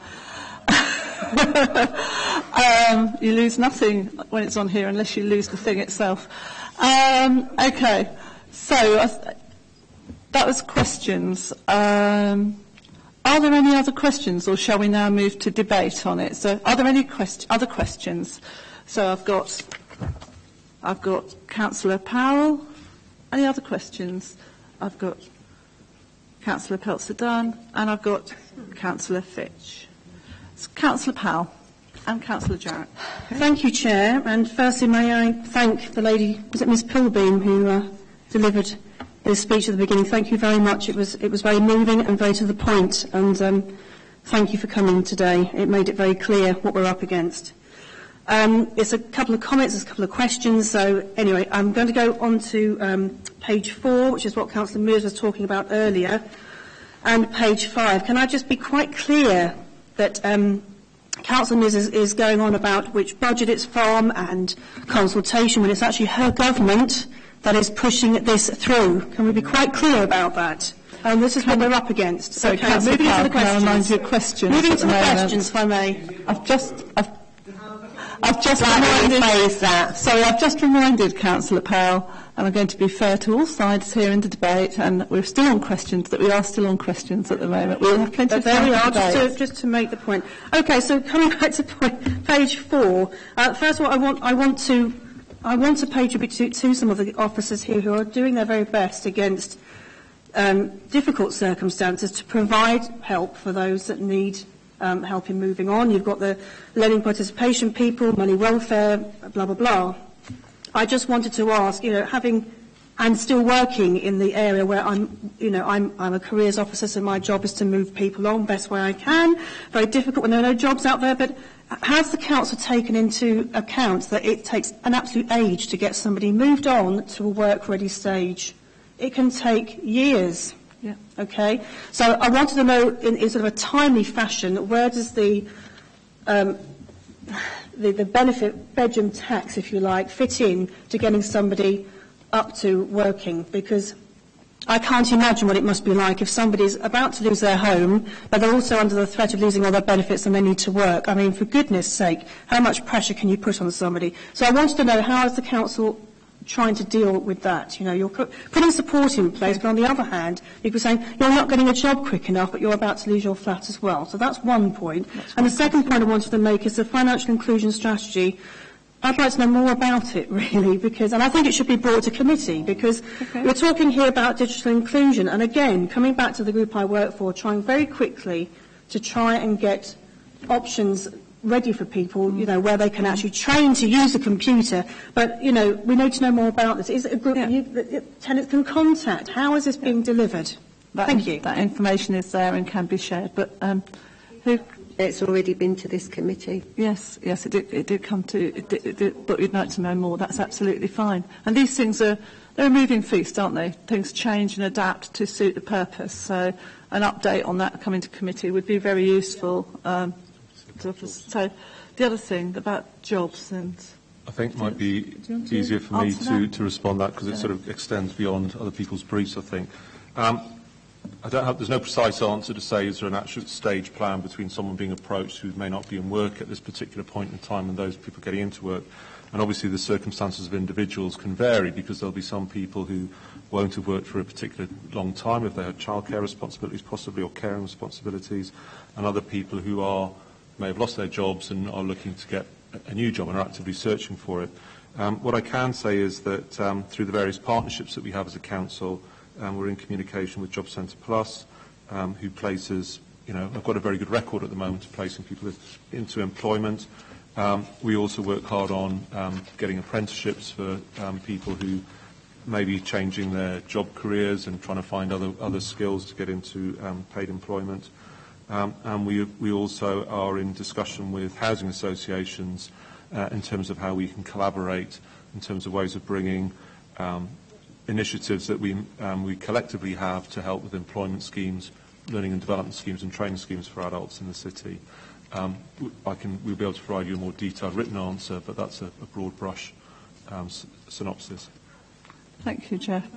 um, you lose nothing when it's on here unless you lose the thing itself. Um, okay. So uh, that was questions. Um, are there any other questions, or shall we now move to debate on it? So, are there any quest- other questions? So, I've got, I've got Councillor Powell, Any other questions? I've got Councillor Peltzer Dunn and I've got Councillor Fitch. It's Councillor Powell and Councillor Jarrett.
Thank you, Chair. And firstly, may I thank the lady, was it Miss Pilbeam, who uh, delivered the speech at the beginning. Thank you very much. It was, it was very moving and very to the point. And um, thank you for coming today. It made it very clear what we're up against. Um, it's a couple of comments, there's a couple of questions. So anyway, I'm going to go on to um, page four, which is what Councillor Mears was talking about earlier, and page five. Can I just be quite clear that um, Councillor Mears is, is going on about which budget it's from and consultation when it's actually her government that is pushing this through. Can we be quite clear about that? And this is what we're up against.
So,
Okay, moving
Powell,
to the
can I remind
questions.
you of questions
Moving to
the
the questions, if I may.
I've just, I've, I've just reminded, sorry, I've just reminded Councillor Powell, and I'm going to be fair to all sides here in the debate, and we're still on questions, that we are still on questions at the moment. We'll have plenty of
there
time
we are, just to, just to make the point. Okay, so coming back to point, page four. Uh, first of all, I want, I want to, I want to pay tribute to, to some of the officers here who are doing their very best against um, difficult circumstances to provide help for those that need um, help in moving on. You've got the learning participation people, money welfare, blah, blah, blah. I just wanted to ask, you know, having and still working in the area where I'm, you know, I'm, I'm a careers officer, so my job is to move people on best way I can. Very difficult when there are no jobs out there, but has the council taken into account that it takes an absolute age to get somebody moved on to a work-ready stage? It can take years. Okay? So I wanted to know, in, in sort of a timely fashion, where does the um, the, the benefit bedroom tax, if you like, fit in to getting somebody up to working? Because I can't imagine what it must be like if somebody's about to lose their home, but they're also under the threat of losing all their benefits and they need to work. I mean, for goodness sake, how much pressure can you put on somebody? So I wanted to know how is the council trying to deal with that? You know, you're putting support in place, but on the other hand, you could say you're not getting a job quick enough, but you're about to lose your flat as well. So that's one point. and the second point I wanted to make is the financial inclusion strategy. I'd like to know more about it, really, because, and I think it should be brought to committee, because we're talking here about digital inclusion, and again, coming back to the group I work for, trying very quickly to try and get options ready for people, you know, where they can actually train to use a computer. But, you know, we need to know more about this. Is it a group you, that tenants can contact? How is this being delivered?
That,
Thank you.
That information is there and can be shared, but um, who
It's already been to this committee.
Yes, yes, it did, it did come to, it did, it did, but we'd like to know more. That's absolutely fine. And these things are, they're a moving feast, aren't they? Things change and adapt to suit the purpose. So an update on that coming to committee would be very useful. Um, to us. so the other thing about jobs and
I think it might be
you want to
easier for me to, to respond to that because it sort of extends beyond other people's briefs, I think. Um, I don't have, there's no precise answer to say is there an actual stage plan between someone being approached who may not be in work at this particular point in time and those people getting into work. And obviously the circumstances of individuals can vary because there'll be some people who won't have worked for a particular long time if they had childcare responsibilities possibly or caring responsibilities and other people who are may have lost their jobs and are looking to get a- new job and are actively searching for it. Um, what I can say is that um, through the various partnerships that we have as a council, um, we're in communication with Job Centre Plus, um, who places, you know, I've got a very good record at the moment of placing people into employment. Um, we also work hard on um, getting apprenticeships for um, people who may be changing their job careers and trying to find other, other skills to get into um, paid employment. Um, and we, we also are in discussion with housing associations uh, in terms of how we can collaborate in terms of ways of bringing um, initiatives that we, um, we collectively have to help with employment schemes, learning and development schemes and training schemes for adults in the city. Um, can, we'll be able to provide you a more detailed written answer, but that's a, a broad brush um, synopsis.
thank you, Jeff.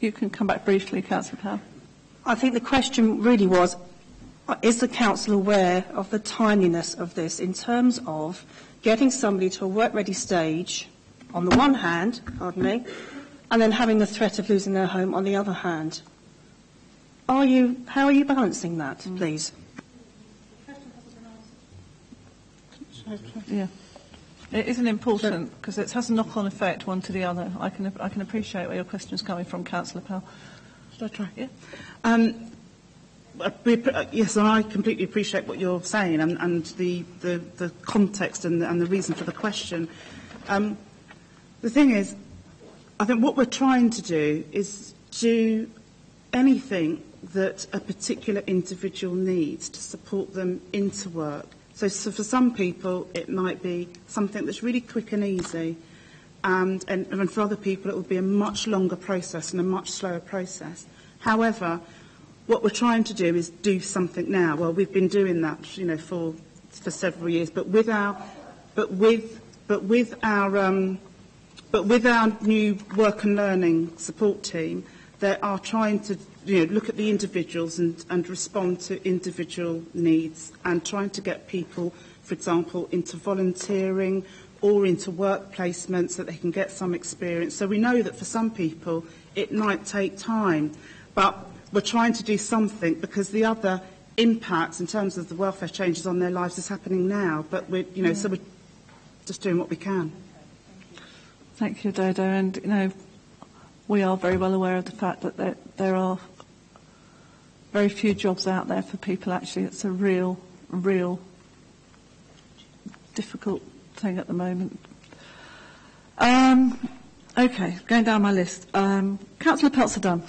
You can come back briefly, Councillor Powell.
I think the question really was, is the council aware of the timeliness of this in terms of getting somebody to a work-ready stage on the one hand, pardon me, and then having the threat of losing their home on the other hand? Are you, how are you balancing that, please?
Yeah. It isn't important because it has a knock-on effect one to the other. I can, I can appreciate where your question is coming from, Councillor Pell. Should I try? Yeah. Um, yes, and I completely appreciate what you're saying and, and the, the, the context and the, and the reason for the question. Um, the thing is, I think what we're trying to do is do anything that a particular individual needs to support them into work. So, so for some people, it might be something that's really quick and easy, and, and, and for other people, it will be a much longer process and a much slower process. However, what we're trying to do is do something now. Well, we've been doing that, you know, for for several years, but with our, but with, but with our, um, but with our new work and learning support team, they are trying to you know, look at the individuals and, and respond to individual needs and trying to get people, for example, into volunteering or into work placements so that they can get some experience. So we know that for some people it might take time, but we're trying to do something because the other impacts in terms of the welfare changes on their lives is happening now. But we're, you know, yeah. so we're just doing what we can. Thank you, Ododo. And, you know, we are very well aware of the fact that there, there are very few jobs out there for people actually. It's a real, real difficult thing at the moment. Um, okay, going down my list. Um, Councillor Peltzer-Dunn.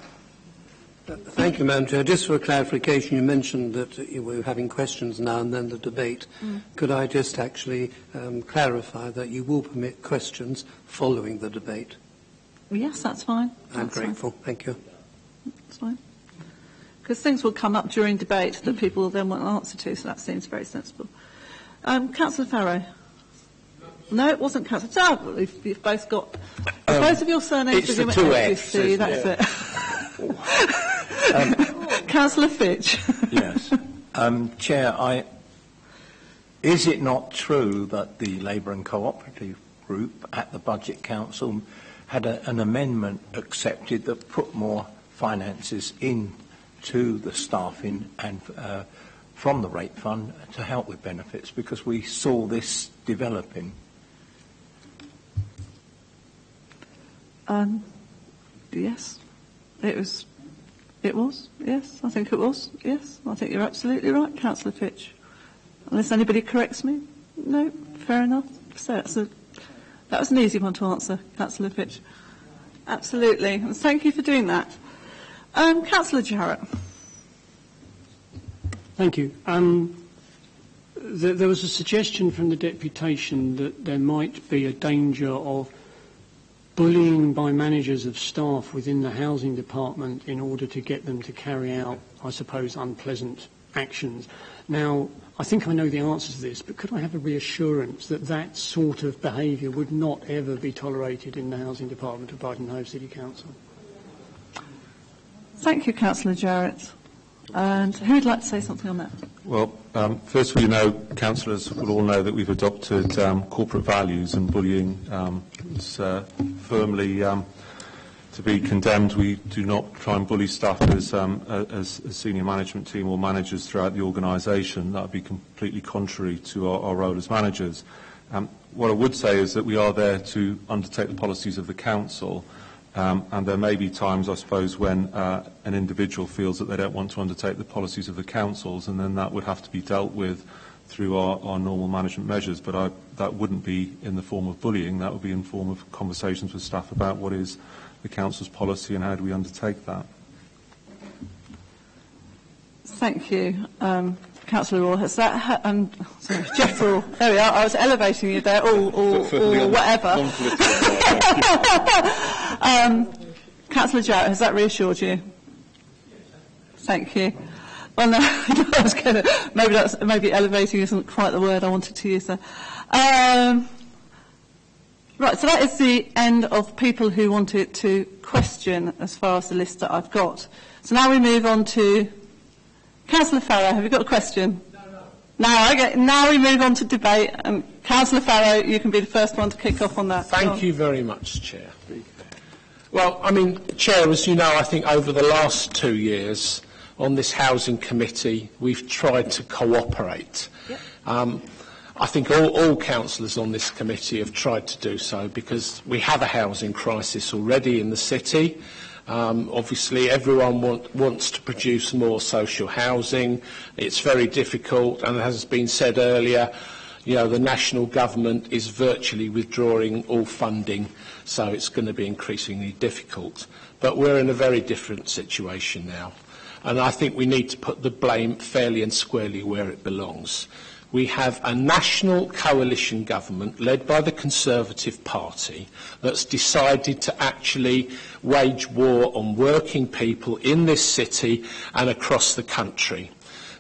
Thank you, Madam Chair. Just for a clarification, you mentioned that we were having questions now and then the debate. Mm. Could I just actually um, clarify that you will permit questions following the debate?
Yes, that's fine.
I'm
that's
grateful. Fine. Thank you.
That's fine. Because things will come up during debate that people will then want an answer to, so that seems very sensible. Um, Councillor Farrow. No, it wasn't Councillor. Oh, you've, you've both got um, both of your surnames
begin with HSC.
That's yeah. it. um, Councillor Fitch.
yes, um, Chair. I is it not true that the Labour and Cooperative Group at the Budget Council had a, an amendment accepted that put more finances in to the staffing and uh, from the rate fund to help with benefits because we saw this developing.
Um, yes, it was. It was. Yes, I think it was. Yes, I think you're absolutely right, Councillor Fitch. Unless anybody corrects me, no, fair enough. So that's a, that was an easy one to answer, Councillor Fitch. Absolutely, and thank you for doing that. Um, Councillor Jarrett.
Thank you. Um, th- there was a suggestion from the deputation that there might be a danger of bullying by managers of staff within the housing department in order to get them to carry out, I suppose, unpleasant actions. Now, I think I know the answer to this, but could I have a reassurance that that sort of behaviour would not ever be tolerated in the housing department of Brighton Hove City Council?
Thank you, Councillor Jarrett. And who would like to say something on that?
Well, um, first of all, you know, councillors will all know that we've adopted um, corporate values and bullying um, is uh, firmly um, to be condemned. We do not try and bully staff as, um, as a senior management team or managers throughout the organisation. That would be completely contrary to our, our role as managers. Um, what I would say is that we are there to undertake the policies of the council Um, and there may be times, I suppose, when uh, an individual feels that they don't want to undertake the policies of the councils, and then that would have to be dealt with through our, our normal management measures. But I, that wouldn't be in the form of bullying. That would be in the form of conversations with staff about what is the council's policy and how do we undertake that.
Thank you. Um, Councillor Raw, has that, ha- um, sorry, Jeff Raw, there we are, I was elevating you there, or, or, or whatever. um, Councillor Jarrett, has that reassured you? Thank you. Well, no, I was going to, maybe that's, maybe elevating isn't quite the word I wanted to use there. Um, right, so that is the end of people who wanted to question as far as the list that I've got. So now we move on to Councillor Farrow, have you got a question? No, no. Now, okay, now we move on to debate. And Councillor Farrow, you can be the first one to kick off on that.
Thank you very much, Chair. Well, I mean, Chair, as you know, I think over the last two years on this Housing Committee, we've tried to cooperate. Yep. Um, I think all, all councillors on this committee have tried to do so because we have a housing crisis already in the city. Um, obviously, everyone want, wants to produce more social housing. It's very difficult, and as has been said earlier, you know, the national government is virtually withdrawing all funding, so it's going to be increasingly difficult. But we're in a very different situation now. And I think we need to put the blame fairly and squarely where it belongs. We have a national coalition government led by the Conservative Party that's decided to actually wage war on working people in this city and across the country.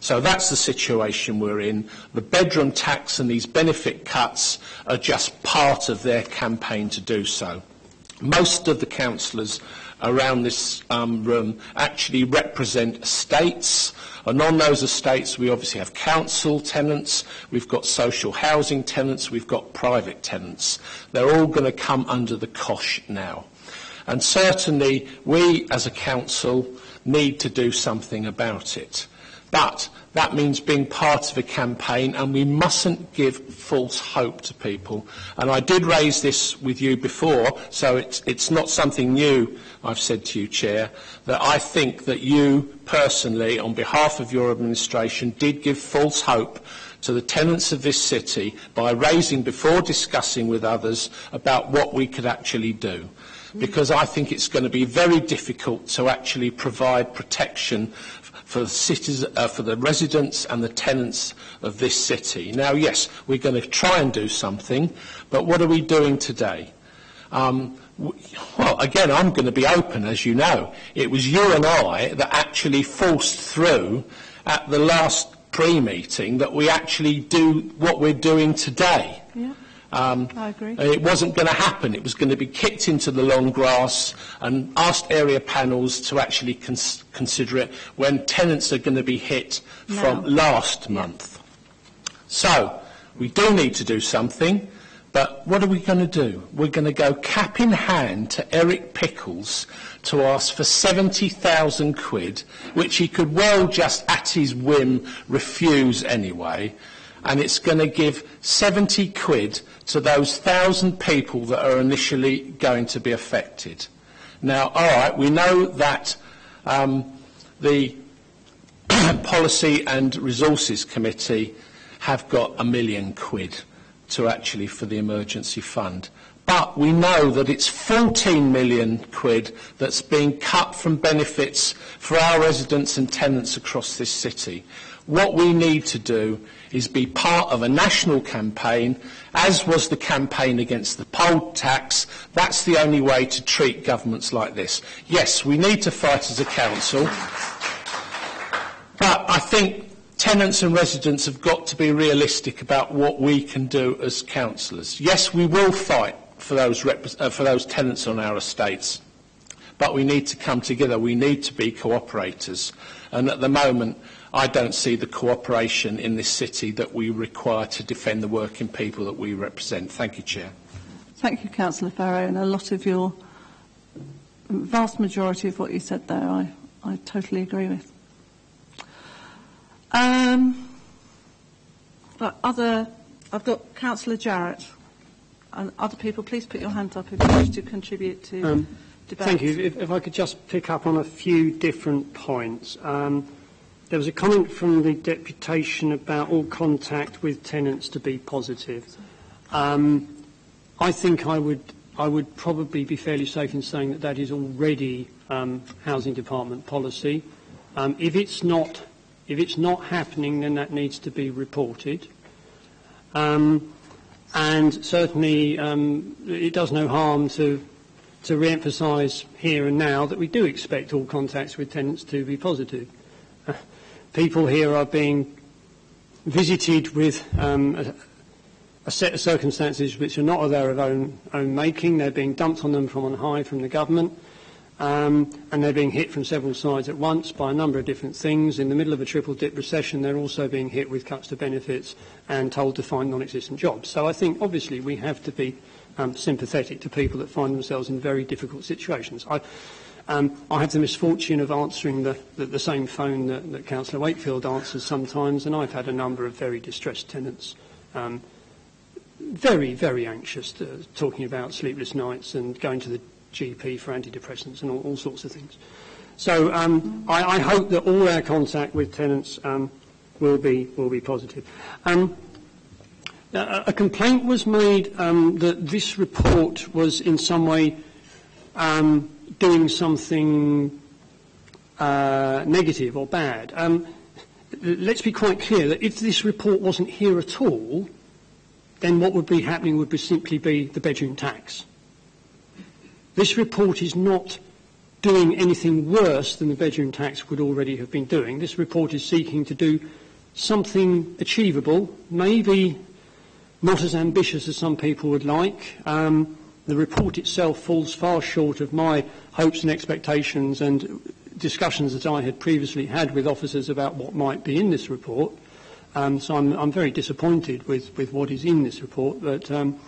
So that's the situation we're in. The bedroom tax and these benefit cuts are just part of their campaign to do so. Most of the councillors around this um, room actually represent estates. And on those estates, we obviously have council tenants, we've got social housing tenants, we've got private tenants. They're all going to come under the cosh now. And certainly, we as a council need to do something about it. But that means being part of a campaign and we mustn't give false hope to people. And I did raise this with you before, so it's, it's not something new I've said to you, Chair, that I think that you personally, on behalf of your administration, did give false hope to the tenants of this city by raising before discussing with others about what we could actually do because I think it's going to be very difficult to actually provide protection for the, cities, uh, for the residents and the tenants of this city. Now, yes, we're going to try and do something, but what are we doing today? Um, well, again, I'm going to be open, as you know. It was you and I that actually forced through at the last pre-meeting that we actually do what we're doing today. Um,
I agree.
It wasn't going to happen. It was going to be kicked into the long grass and asked area panels to actually cons- consider it when tenants are going to be hit
Now.
from last month. So, we do need to do something, but what are we going to do? We're going to go cap in hand to Eric Pickles to ask for 70,000 quid, which he could well just at his whim refuse anyway, and it's going to give 70 quid to those thousand people that are initially going to be affected. Now, all right, we know that um, the Policy and Resources Committee have got a million quid to actually for the emergency fund. But we know that it's 14 million quid that's being cut from benefits for our residents and tenants across this city. What we need to do is be part of a national campaign, as was the campaign against the poll tax. That's the only way to treat governments like this. Yes, we need to fight as a council, but I think tenants and residents have got to be realistic about what we can do as councillors. Yes, we will fight for those, uh, for those tenants on our estates, but we need to come together. We need to be cooperators. And at the moment, I don't see the cooperation in this city that we require to defend the working people that we represent. Thank you, Chair.
Thank you, Councillor Farrow, and a lot of your vast majority of what you said there, I, I totally agree with. Um, right, other, I've got Councillor Jarrett and other people. Please put your hand up if you wish to contribute to
Um,
debate.
Thank you. If, if I could just pick up on a few different points. Um, there was a comment from the deputation about all contact with tenants to be positive. Um, I think I would, I would probably be fairly safe in saying that that is already um, housing department policy. Um, if it's not, if it's not happening, then that needs to be reported. Um, and certainly, um, it does no harm to to re-emphasise here and now that we do expect all contacts with tenants to be positive. People here are being visited with um, a, a set of circumstances which are not of their own, own making. They're being dumped on them from on high from the government. Um, and they're being hit from several sides at once by a number of different things. In the middle of a triple dip recession, they're also being hit with cuts to benefits and told to find non-existent jobs. So I think obviously we have to be um, sympathetic to people that find themselves in very difficult situations. I, um, I have the misfortune of answering the, the, the same phone that, that Councillor Wakefield answers sometimes, and I've had a number of very distressed tenants um, very, very anxious, to, talking about sleepless nights and going to the GP for antidepressants and all, all sorts of things. So um, I, I hope that all our contact with tenants um, will be will be positive. Um, a, a complaint was made um, that this report was in some way um, doing something uh, negative or bad. Um, let's be quite clear that if this report wasn't here at all, then what would be happening would be simply be the bedroom tax. This report is not doing anything worse than the bedroom tax would already have been doing. This report is seeking to do something achievable, maybe not as ambitious as some people would like. Um, the report itself falls far short of my hopes and expectations and discussions that I had previously had with officers about what might be in this report. Um, so I'm, I'm, very disappointed with, with, what is in this report. But um,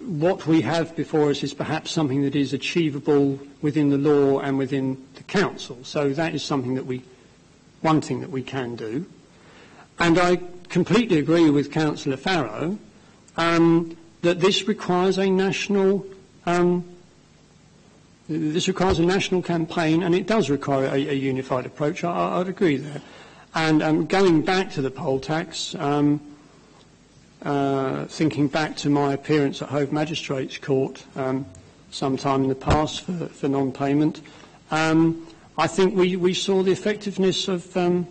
what we have before us is perhaps something that is achievable within the law and within the council. So that is something that we, one thing that we can do. And I completely agree with Councillor Farrow um, that this requires a national um, this requires a national campaign, and it does require a, a unified approach. I, would agree there. And um, going back to the poll tax, um, uh, thinking back to my appearance at Hove Magistrates Court um, sometime in the past for, for non-payment, um, I think we, we saw the effectiveness of um,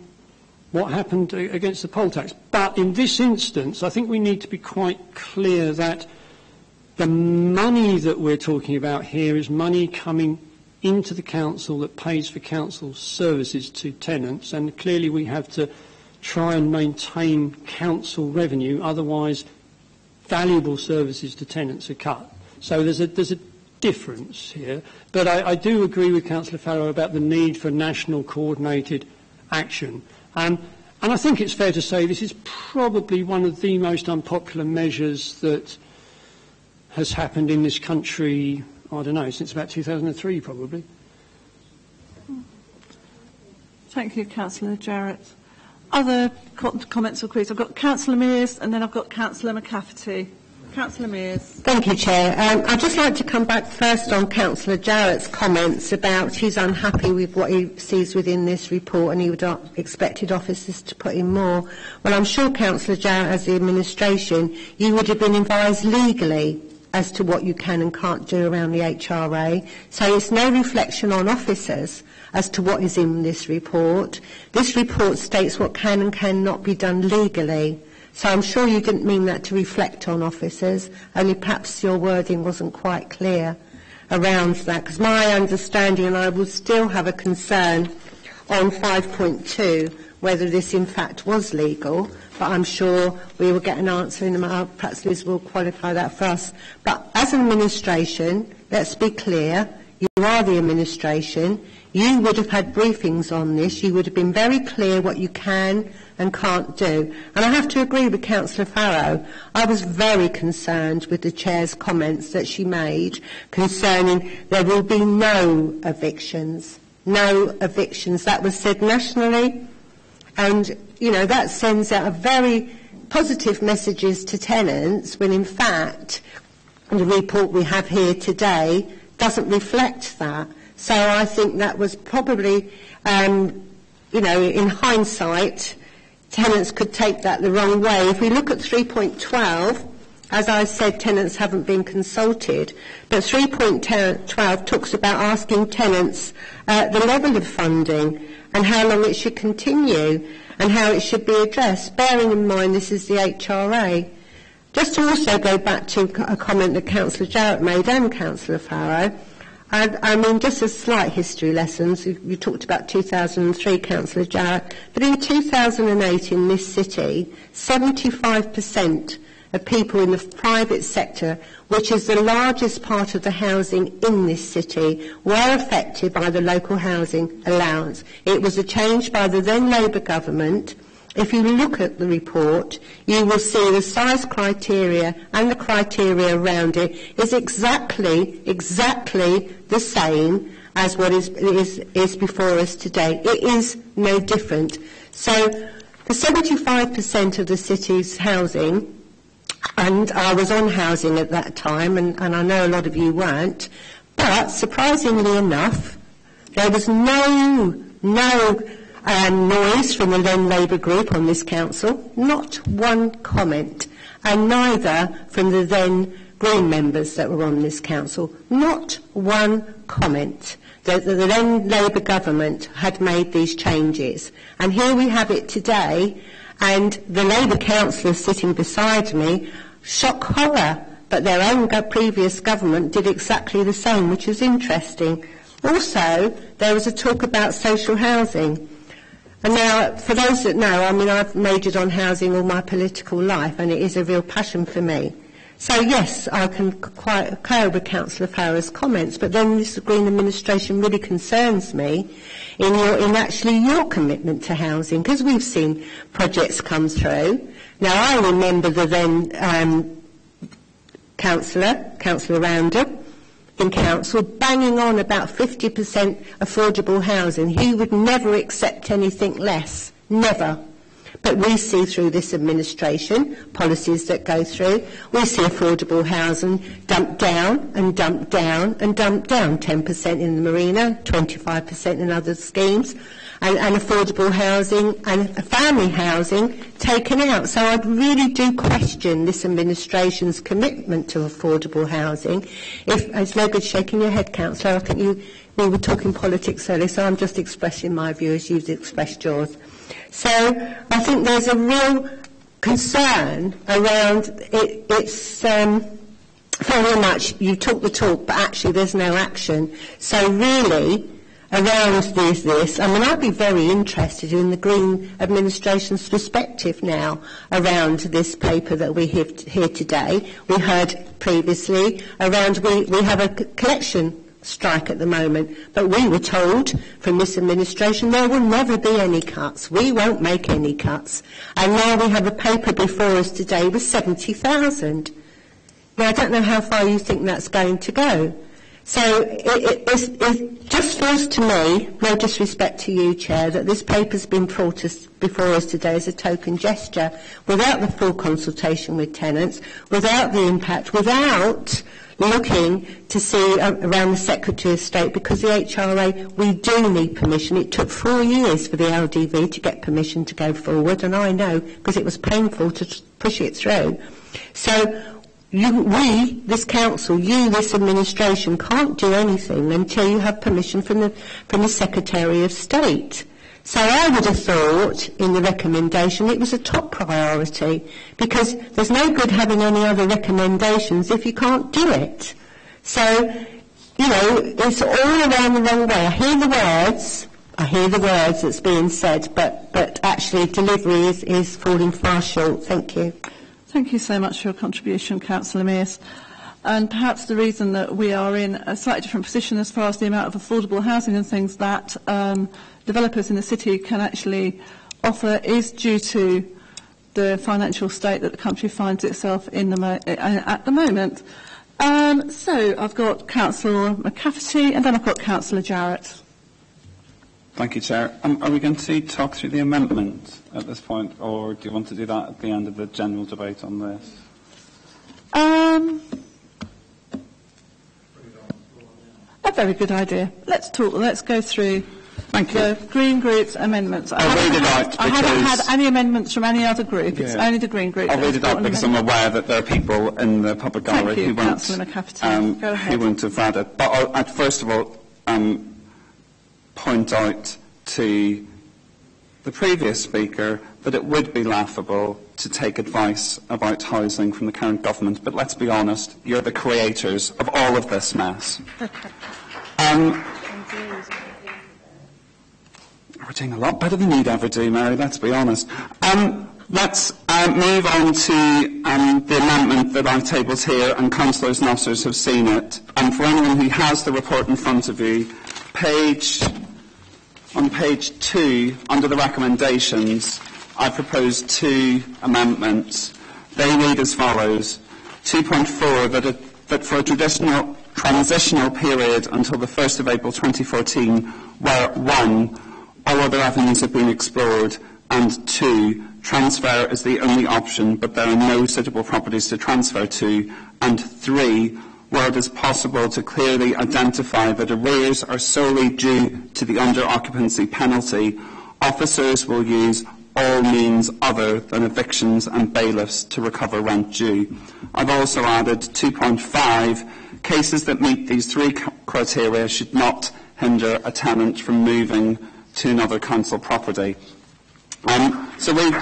what happened against the poll tax. But in this instance, I think we need to be quite clear that the money that we're talking about here is money coming into the council that pays for council services to tenants, and clearly we have to try and maintain council revenue, otherwise valuable services to tenants are cut. So there's a, there's a difference here. But I, I do agree with Councillor Farrow about the need for national coordinated action. Um, and I think it's fair to say this is probably one of the most unpopular measures that has happened in this country, I don't know, since about 2003 probably.
Thank you, Councillor Jarrett. Other comments or queries? I've got Councillor Mears and then I've got Councillor Mac Cafferty. Councillor Mears.
Thank you, Chair. Um, I'd just like to come back first on Councillor Jarrett's comments about he's unhappy with what he sees within this report and he would have expected officers to put in more. Well, I'm sure Councillor Jarrett, as the administration, you would have been advised legally as to what you can and can't do around the HRA. So it's no reflection on officers as to what is in this report. This report states what can and cannot be done legally. So I'm sure you didn't mean that to reflect on officers, only perhaps your wording wasn't quite clear around that, because my understanding, and I would still have a concern on 5.2, whether this in fact was legal, but I'm sure we will get an answer in a minute. Perhaps Liz will qualify that for us. But as an administration, let's be clear, you are the administration. You would have had briefings on this. You would have been very clear what you can and can't do. And I have to agree with Councillor Farrow. I was very concerned with the Chair's comments that she made concerning there will be no evictions. No evictions. That was said nationally. And you know, that sends out a very positive messages to tenants when in fact the report we have here today doesn't reflect that. So I think that was probably, um, you know, in hindsight, tenants could take that the wrong way. If we look at 3.12, as I said, tenants haven't been consulted, but 3.12 talks about asking tenants uh, the level of funding and how long it should continue and how it should be addressed, bearing in mind this is the HRA. Just to also go back to a comment that Councillor Jarrett made and Councillor Farrow, I, I mean, just a slight history lessons. You, you talked about 2003, Councillor Jarrett, but in 2008 in this city, 75% of people in the private sector, which is the largest part of the housing in this city, were affected by the local housing allowance. It was a change by the then Labour government. If you look at the report, you will see the size criteria and the criteria around it is exactly, exactly the same as what is, is, is before us today. It is no different. So for 75% of the city's housing, and I was on housing at that time, and, and I know a lot of you weren't, but surprisingly enough, there was no, no um, noise from the then Labour group on this council, not one comment, and neither from the then Green members that were on this council, not one comment. that the, the then Labour government had made these changes. And here we have it today, and the Labour councillors sitting beside me, shock horror, but their own previous government did exactly the same, which is interesting. Also, there was a talk about social housing. And now, for those that know, I mean, I've majored on housing all my political life, and it is a real passion for me. So yes, I can quite occur with Councillor Farrow's comments, but then this Green administration really concerns me in, your, in actually your commitment to housing, because we've seen projects come through. Now I remember the then um, councillor, Councillor Roundup, in council banging on about 50% affordable housing. He would never accept anything less. Never. But we see through this administration policies that go through. We see affordable housing dumped down and dumped down and dumped down. 10% in the marina, 25% in other schemes. And, and affordable housing and family housing taken out. So I really do question this administration's commitment to affordable housing. If, as no good shaking your head, Councillor, I think you, we were talking politics earlier, so I'm just expressing my view as you've expressed yours. So I think there's a real concern around it, it's um, very much you talk the talk, but actually there's no action. So really, around this, this, I mean, I'd be very interested in the Green administration's perspective now around this paper that we have here today. We heard previously around we, we have a collection strike at the moment. But we were told from this administration there will never be any cuts. We won't make any cuts. And now we have a paper before us today with 70,000. Now I don't know how far you think that's going to go. So it, it, it just feels to me, no disrespect to you, Chair, that this paper's been brought us before us today as a token gesture, without the full consultation with tenants, without the impact, without looking to see uh, around the Secretary of State because the HRA, we do need permission. It took four years for the LDV to get permission to go forward, and I know because it was painful to push it through. So you, we, this council, you, this administration, can't do anything until you have permission from the, from the Secretary of State. So I would have thought in the recommendation it was a top priority because there's no good having any other recommendations if you can't do it. So, you know, it's all around the wrong way. I hear the words, I hear the words that's being said, but, but actually delivery is, is falling far short. Thank you.
Thank you so much for your contribution, Councillor Mears. And perhaps the reason that we are in a slightly different position as far as the amount of affordable housing and things that um, developers in the city can actually offer is due to the financial state that the country finds itself in the uh, at the moment. Um, so I've got Councillor Mac Cafferty and then I've got Councillor Jarrett.
Thank you, Chair. Um, are we going to talk through the amendment at this point, or do you want to do that at the end of the general debate on this?
Um, a very good idea. Let's talk. Let's go through
Thank you.
Green Group's amendments. I
I'll
haven't
read it
had-
out
I haven't had any amendments from any other group. It's only the Green Group.
I'll read it out because I'm aware that there are people in the public gallery who won't, um,
Go ahead.
who won't have read it. But I'll, I'd first of all um, point out to the previous speaker that it would be laughable to take advice about housing from the current government. But let's be honest, you're the creators of all of this mess. Um, we're doing a lot better than you'd ever do, Mary, let's be honest. Um, let's uh, move on to um, the amendment that I've tabled here, and councillors and officers have seen it. And for anyone who has the report in front of you, page, on page two, under the recommendations, I propose two amendments. They read as follows. 2.4, that, a, that for a traditional transitional period until the 1st of April 2014, where one, all other avenues have been explored, And two, transfer is the only option, but there are no suitable properties to transfer to. And three, where it is possible to clearly identify that arrears are solely due to the under-occupancy penalty, officers will use all means other than evictions and bailiffs to recover rent due. I've also added 2.5, cases that meet these three criteria should not hinder a tenant from moving to another council property. Um, so we,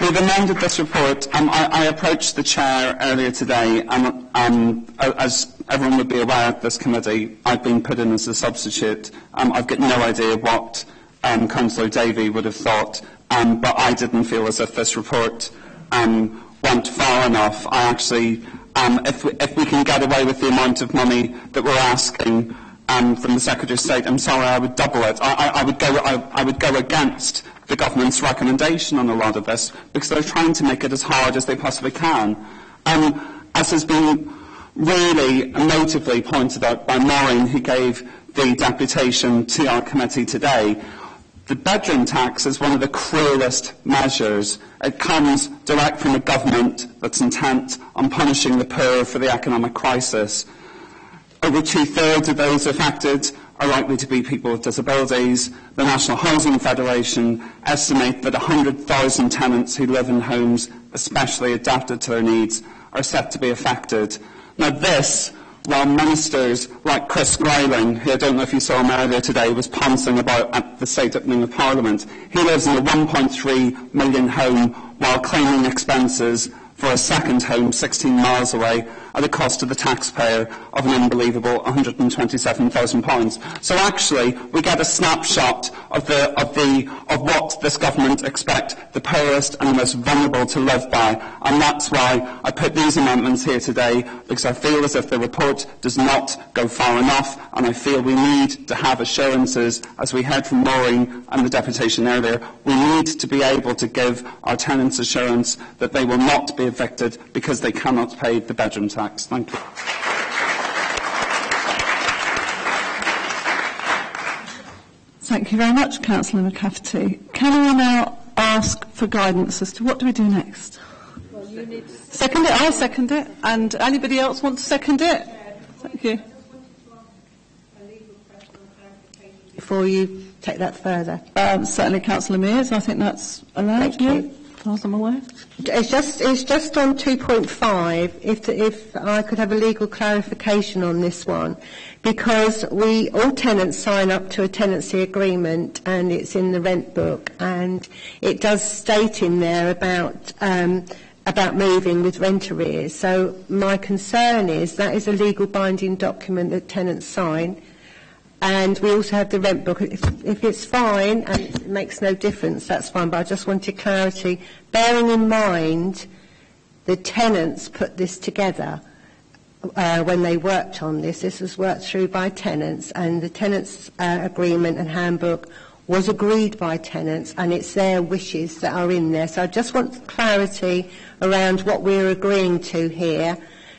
we've amended this report. Um, I, I approached the chair earlier today, and um, as everyone would be aware of this committee, I've been put in as a substitute. Um, I've got no idea what um, Councillor Davey would have thought, um, but I didn't feel as if this report um, went far enough. I actually, um, if, we, if we can get away with the amount of money that we're asking um, from the Secretary of State, I'm sorry, I would double it. I, I, I, would, go, I would go against the government's recommendation on a lot of this because they're trying to make it as hard as they possibly can. Um, as has been really emotively pointed out by Maureen, who gave the deputation to our committee today, the bedroom tax is one of the cruelest measures. It comes direct from a government that's intent on punishing the poor for the economic crisis. Over two-thirds of those affected are likely to be people with disabilities. The National Housing Federation estimate that 100,000 tenants who live in homes especially adapted to their needs are set to be affected. Now this, while ministers like Chris Grayling, who I don't know if you saw him earlier today, was pouncing about at the state opening of Parliament, he lives in a 1.3 million home while claiming expenses for a second home 16 miles away at a cost to the taxpayer of an unbelievable £127,000. So actually, we get a snapshot of, the, of, the, of what this government expect the poorest and the most vulnerable to live by. And that's why I put these amendments here today, because I feel as if the report does not go far enough, and I feel we need to have assurances, as we heard from Maureen and the deputation earlier, we need to be able to give our tenants assurance that they will not be evicted because they cannot pay the bedroom tax tax. Thank you.
Thank you very much, Councillor Mac Cafferty. Can I now ask for guidance as to what do we do next? Well, second it. I second it. And anybody else want to second it? Thank you.
Before you take that further.
Um, certainly, Councillor Mears. I think that's allowed.
Thank you
aware.
It's just, it's just on 2.5, if, if I could have a legal clarification on this one, because we, all tenants sign up to a tenancy agreement and it's in the rent book and it does state in there about, um, about moving with rent arrears. So my concern is that is a legal binding document that tenants sign and we also have the rent book. If, if it's fine and it makes no difference, that's fine. But I just wanted clarity, bearing in mind the tenants put this together uh, when they worked on this. This was worked through by tenants, and the tenants' uh, agreement and handbook was agreed by tenants, and it's their wishes that are in there. So I just want clarity around what we're agreeing to here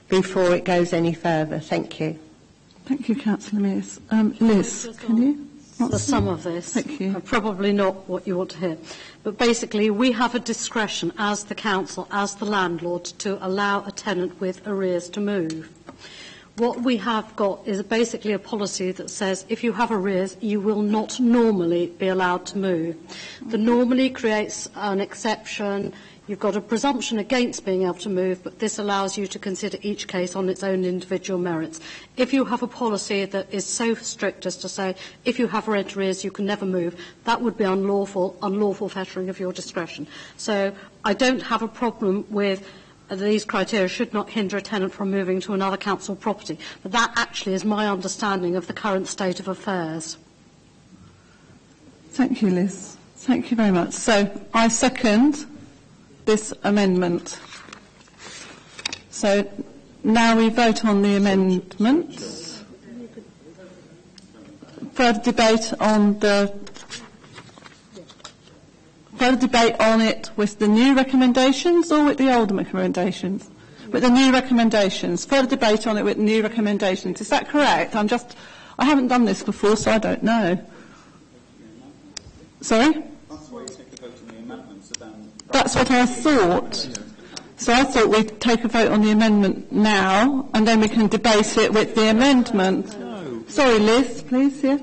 before it goes any further. Thank you.
Thank you, Councillor Mears. Um, Liz, can you?
The sum of this.
Thank you.
Probably not what you want to hear. But basically, we have a discretion as the council, as the landlord, to allow a tenant with arrears to move. What we have got is basically a policy that says if you have arrears, you will not normally be allowed to move. The normally creates an exception You've got a presumption against being able to move, but this allows you to consider each case on its own individual merits. If you have a policy that is so strict as to say, if you have rent arrears, you can never move, that would be unlawful, unlawful fettering of your discretion. So I don't have a problem with uh, these criteria should not hinder a tenant from moving to another council property. But that actually is my understanding of the current state of affairs.
Thank you, Liz. Thank you very much. So I second this amendment. So now we vote on the amendments. Further debate on the further debate on it with the new recommendations or with the older recommendations? With the new recommendations. Further debate on it with new recommendations. Is that correct? I'm just, I haven't done this before, so I don't know. Sorry? That's what I thought. So I thought we'd take a vote on the amendment now, and then we can debate it with the amendment. Sorry, Liz, please, yeah.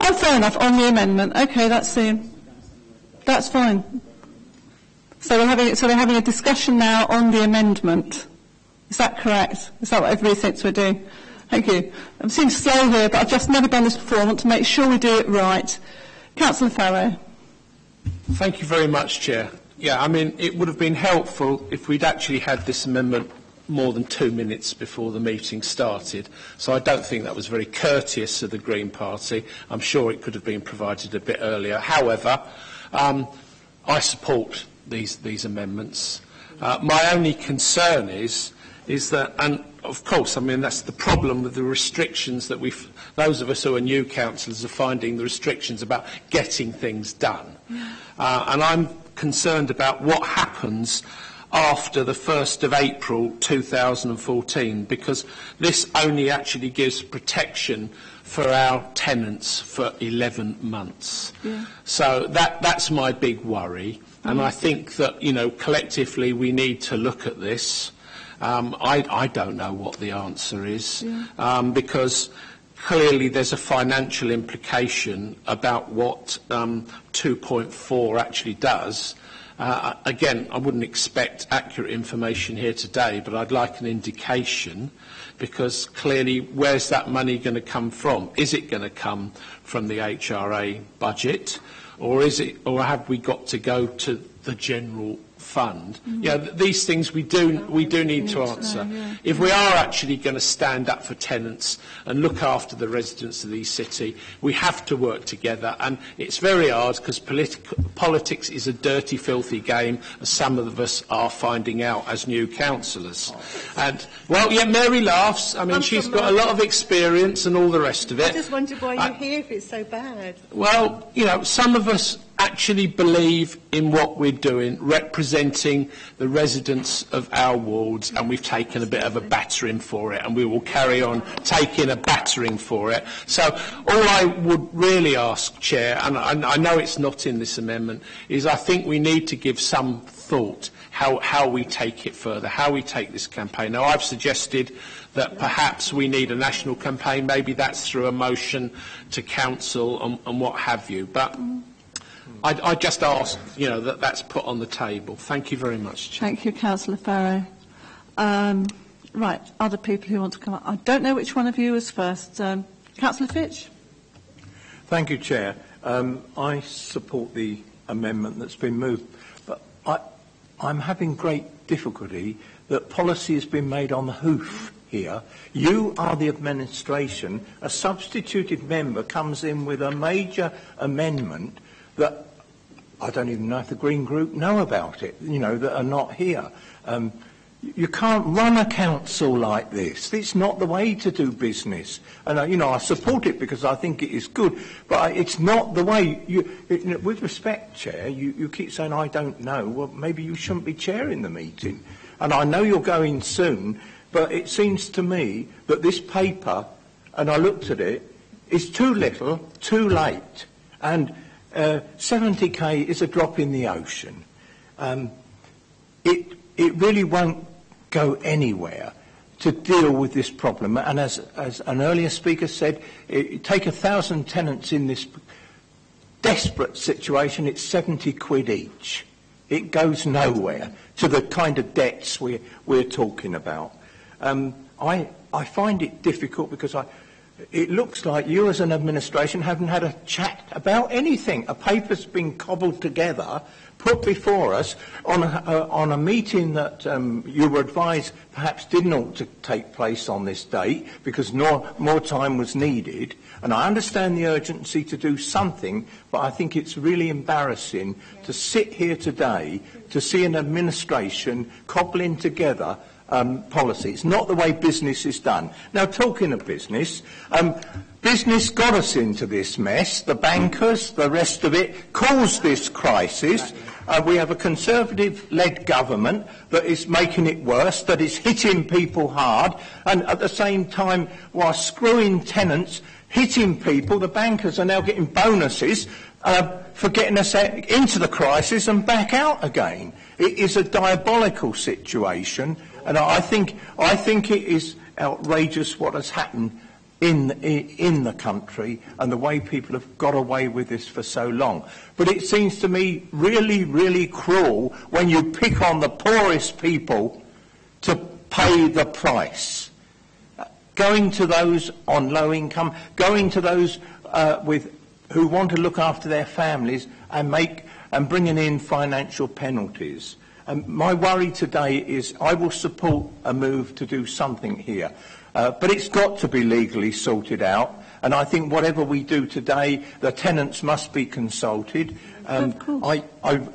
Oh, fair enough, on the amendment. Okay, that's the, that's fine. So we're having, so we're having a discussion now on the amendment. Is that correct? Is that what everybody thinks we're doing? Thank you. I'm seeing slow here, but I've just never done this before. I want to make sure we do it right. Councillor Farrow.
Thank you very much, Chair. Yeah, I mean, it would have been helpful if we'd actually had this amendment more than two minutes before the meeting started. So I don't think that was very courteous of the Green Party. I'm sure it could have been provided a bit earlier. However, um, I support these, these amendments. Uh, my only concern is, is that, and of course, I mean, that's the problem with the restrictions that we those of us who are new councillors are finding the restrictions about getting things done. Uh, and I'm concerned about what happens after the 1st of April 2014 because this only actually gives protection for our tenants for 11 months.
Yeah.
So that, that's my big worry. And I think that, you know, collectively we need to look at this. Um, I, I don't know what the answer is
Yeah.
um, because clearly there's a financial implication about what um, 2.4 actually does. Uh, again, I wouldn't expect accurate information here today, but I'd like an indication because clearly where's that money going to come from? Is it going to come from the HRA budget or is it, or have we got to go to the general fund? Yeah, th- these things we do, we do need to answer. If we are actually going to stand up for tenants and look after the residents of the city, we have to work together. And it's very hard because politi- politics is a dirty, filthy game, as some of us are finding out as new councillors. And, well, yeah, Mary laughs. I mean,
I'm
she's got a lot of experience and all the rest of it.
I just wonder why you're uh, here if it's so bad.
Well, you know, some of us actually believe in what we're doing, representing the residents of our wards, and we've taken a bit of a battering for it, and we will carry on taking a battering for it. So all I would really ask, Chair, and I, I know it's not in this amendment, is I think we need to give some thought how, how we take it further, how we take this campaign. Now, I've suggested that perhaps we need a national campaign, maybe that's through a motion to council and, and what have you. But I, I just ask, you know, that that's put on the table. Thank you very much, Chair.
Thank you, Councillor Farrow. Um, right, other people who want to come up. I don't know which one of you is first. Um, Councillor Fitch?
Thank you, Chair. Um, I support the amendment that's been moved, but I, I'm having great difficulty that policy has been made on the hoof here. You are the administration. A substituted member comes in with a major amendment that I don't even know if the Green Group know about it, you know, that are not here. Um, you can't run a council like this. It's not the way to do business. And, uh, you know, I support it because I think it is good, but it's not the way. You, it, with respect, Chair, you, you keep saying, I don't know. Well, maybe you shouldn't be chairing the meeting. And I know you're going soon, but it seems to me that this paper, and I looked at it, is too little, too late. And uh, 70k is a drop in the ocean. Um, it, it really won't go anywhere to deal with this problem. And as, as an earlier speaker said, it, take a thousand tenants in this desperate situation, it's 70 quid each. It goes nowhere to the kind of debts we're, we're talking about. Um, I, I find it difficult because I, it looks like you as an administration haven't had a chat about anything. A paper's been cobbled together, put before us on a, uh, on a meeting that um, you were advised perhaps didn't ought to take place on this date because no, more time was needed. And I understand the urgency to do something, but I think it's really embarrassing to sit here today to see an administration cobbling together um, policy. It's not the way business is done. Now, talking of business, um, business got us into this mess. The bankers, the rest of it, caused this crisis. Uh, we have a Conservative-led government that is making it worse, that is hitting people hard, and at the same time, while screwing tenants, hitting people. The bankers are now getting bonuses uh, for getting us into the crisis and back out again. It is a diabolical situation, and I think, I think it is outrageous what has happened in, in, the country and the way people have got away with this for so long. But it seems to me really, really cruel when you pick on the poorest people to pay the price. Going to those on low income, going to those uh, with, who want to look after their families and make and bringing in financial penalties. Um, my worry today is I will support a move to do something here. Uh, but it's got to be legally sorted out. And I think whatever we do today, the tenants must be consulted. Um, I, I,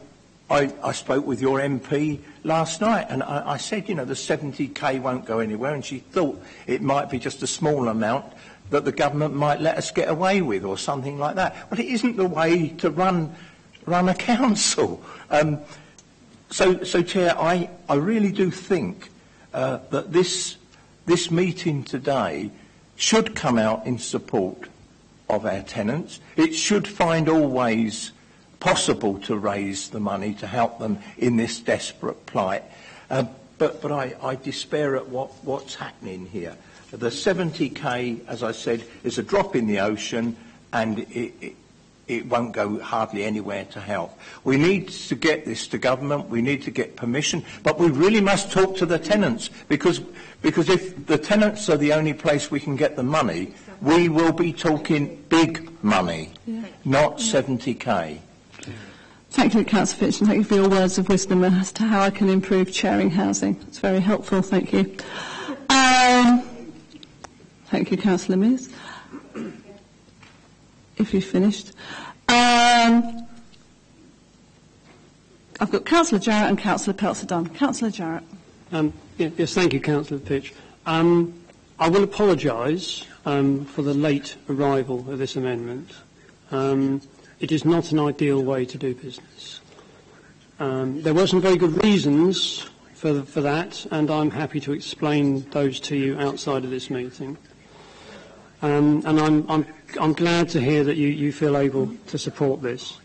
I, I spoke with your MP last night, and I, I said, you know, the 70k won't go anywhere, and she thought it might be just a small amount that the government might let us get away with, or something like that. But it isn't the way to run run a council. Um, so, so, Chair, I, I really do think uh, that this, this meeting today should come out in support of our tenants. It should find all ways possible to raise the money to help them in this desperate plight. Uh, but but I, I despair at what, what's happening here. The 70k, as I said, is a drop in the ocean and it, it, it won't go hardly anywhere to help. We need to get this to government, we need to get permission, but we really must talk to the tenants because, because if the tenants are the only place we can get the money, we will be talking big money, yeah. not 70k.
Thank you, Councillor Fitch, and thank you for your words of wisdom as to how I can improve sharing housing. It's very helpful, thank you. Um, thank you, Councillor Mears if you've finished. Um, I've got Councillor Jarrett and Councillor Peltzer-Dunn. Councillor Jarrett.
Um, yeah, yes, thank you, Councillor Pitch. Um, I will apologise um, for the late arrival of this amendment. Um, it is not an ideal way to do business. Um, there were some very good reasons for, for that, and I'm happy to explain those to you outside of this meeting. And I'm, I'm, I'm glad to hear that you, you feel able to support this.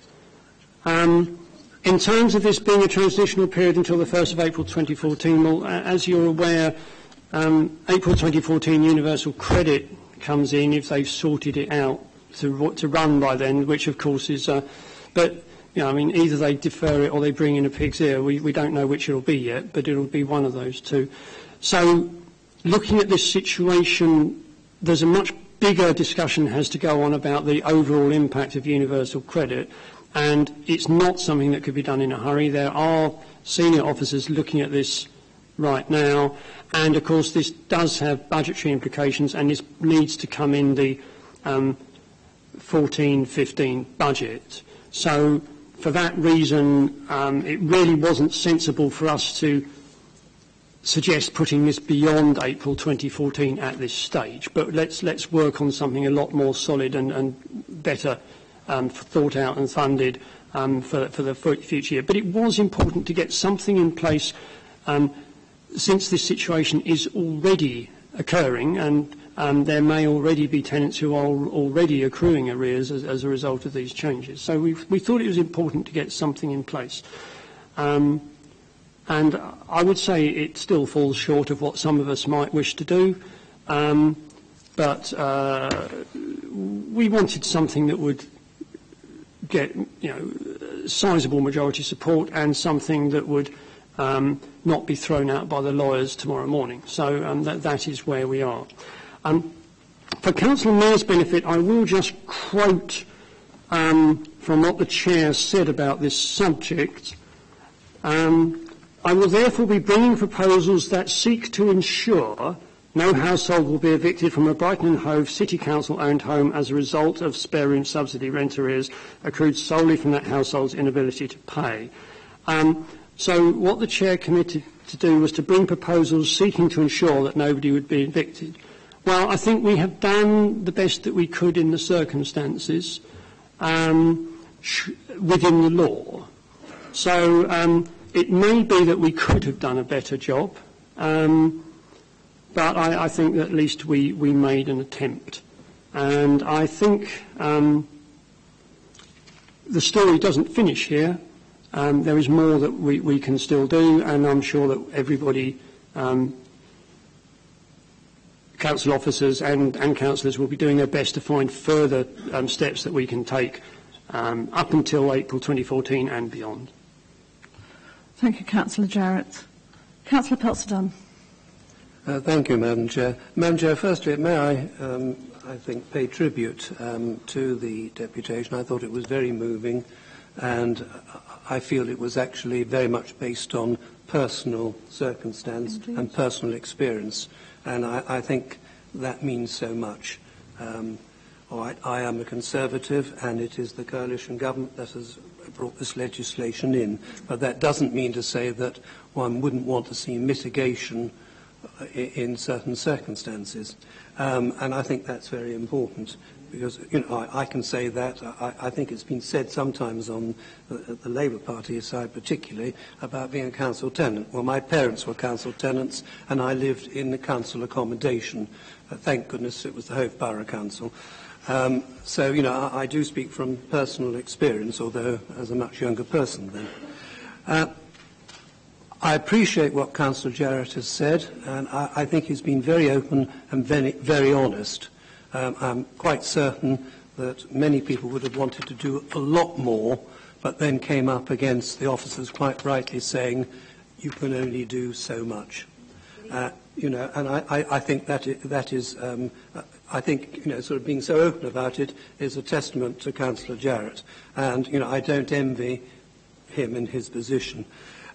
Um, in terms of this being a transitional period until the 1st of April 2014, well, as you're aware, um, April 2014 universal credit comes in if they've sorted it out to, to run by then, which of course is, uh, but you know, I mean, either they defer it or they bring in a pig's ear. We, we don't know which it'll be yet, but it'll be one of those two. So, looking at this situation, there's a much bigger discussion has to go on about the overall impact of universal credit, and it's not something that could be done in a hurry. There are senior officers looking at this right now, and of course this does have budgetary implications, and this needs to come in the um, 14-15 budget. So for that reason, um, it really wasn't sensible for us to suggest putting this beyond April 2014 at this stage, but let's, let's work on something a lot more solid and, and better um, thought out and funded um, for, for the future year. But it was important to get something in place um, since this situation is already occurring and um, there may already be tenants who are already accruing arrears as, as a result of these changes. So we, thought it was important to get something in place. Um, And I would say it still falls short of what some of us might wish to do. Um, but uh, we wanted something that would get, you know, sizable majority support and something that would um, not be thrown out by the lawyers tomorrow morning. So um, that, that is where we are. Um, for Councillor Mears' benefit, I will just quote um, from what the Chair said about this subject. Um, I will therefore be bringing proposals that seek to ensure no household will be evicted from a Brighton and Hove City Council owned home as a result of spare room subsidy rent arrears accrued solely from that household's inability to pay. Um, so what the Chair committed to do was to bring proposals seeking to ensure that nobody would be evicted. Well, I think we have done the best that we could in the circumstances um, within the law. So um, It may be that we could have done a better job, um, but I, I think that at least we, we made an attempt. And I think um, the story doesn't finish here. Um, there is more that we, we can still do, and I'm sure that everybody, um, council officers and, and councillors will be doing their best to find further um, steps that we can take um, up until April 2014 and beyond.
Thank you, Councillor Jarrett. Councillor Peltzer-Dunn.
Uh, thank you, Madam Chair. Madam Chair, firstly, may I, um, I think, pay tribute um, to the deputation. I thought it was very moving, and I feel it was actually very much based on personal circumstance Indeed. and personal experience, and I, I think that means so much. Um, all right, I am a Conservative, and it is the coalition government that has brought this legislation in. But that doesn't mean to say that one wouldn't want to see mitigation uh, in certain circumstances. Um, and I think that's very important because you know, I, I can say that. Uh, I, I think it's been said sometimes on the, uh, the Labour Party side particularly about being a council tenant. Well, my parents were council tenants and I lived in the council accommodation. Uh, thank goodness it was the Hove Borough Council. Um, so, you know, I, I do speak from personal experience, although as a much younger person then. Uh, I appreciate what Councillor Jarrett has said, and I, I think he's been very open and very, very honest. Um, I'm quite certain that many people would have wanted to do a lot more, but then came up against the officers quite rightly saying, you can only do so much. Uh, you know, and I, I, I think that, it, that is um, I think, you know, sort of being so open about it is a testament to Councillor Jarrett. And, you know, I don't envy him in his position.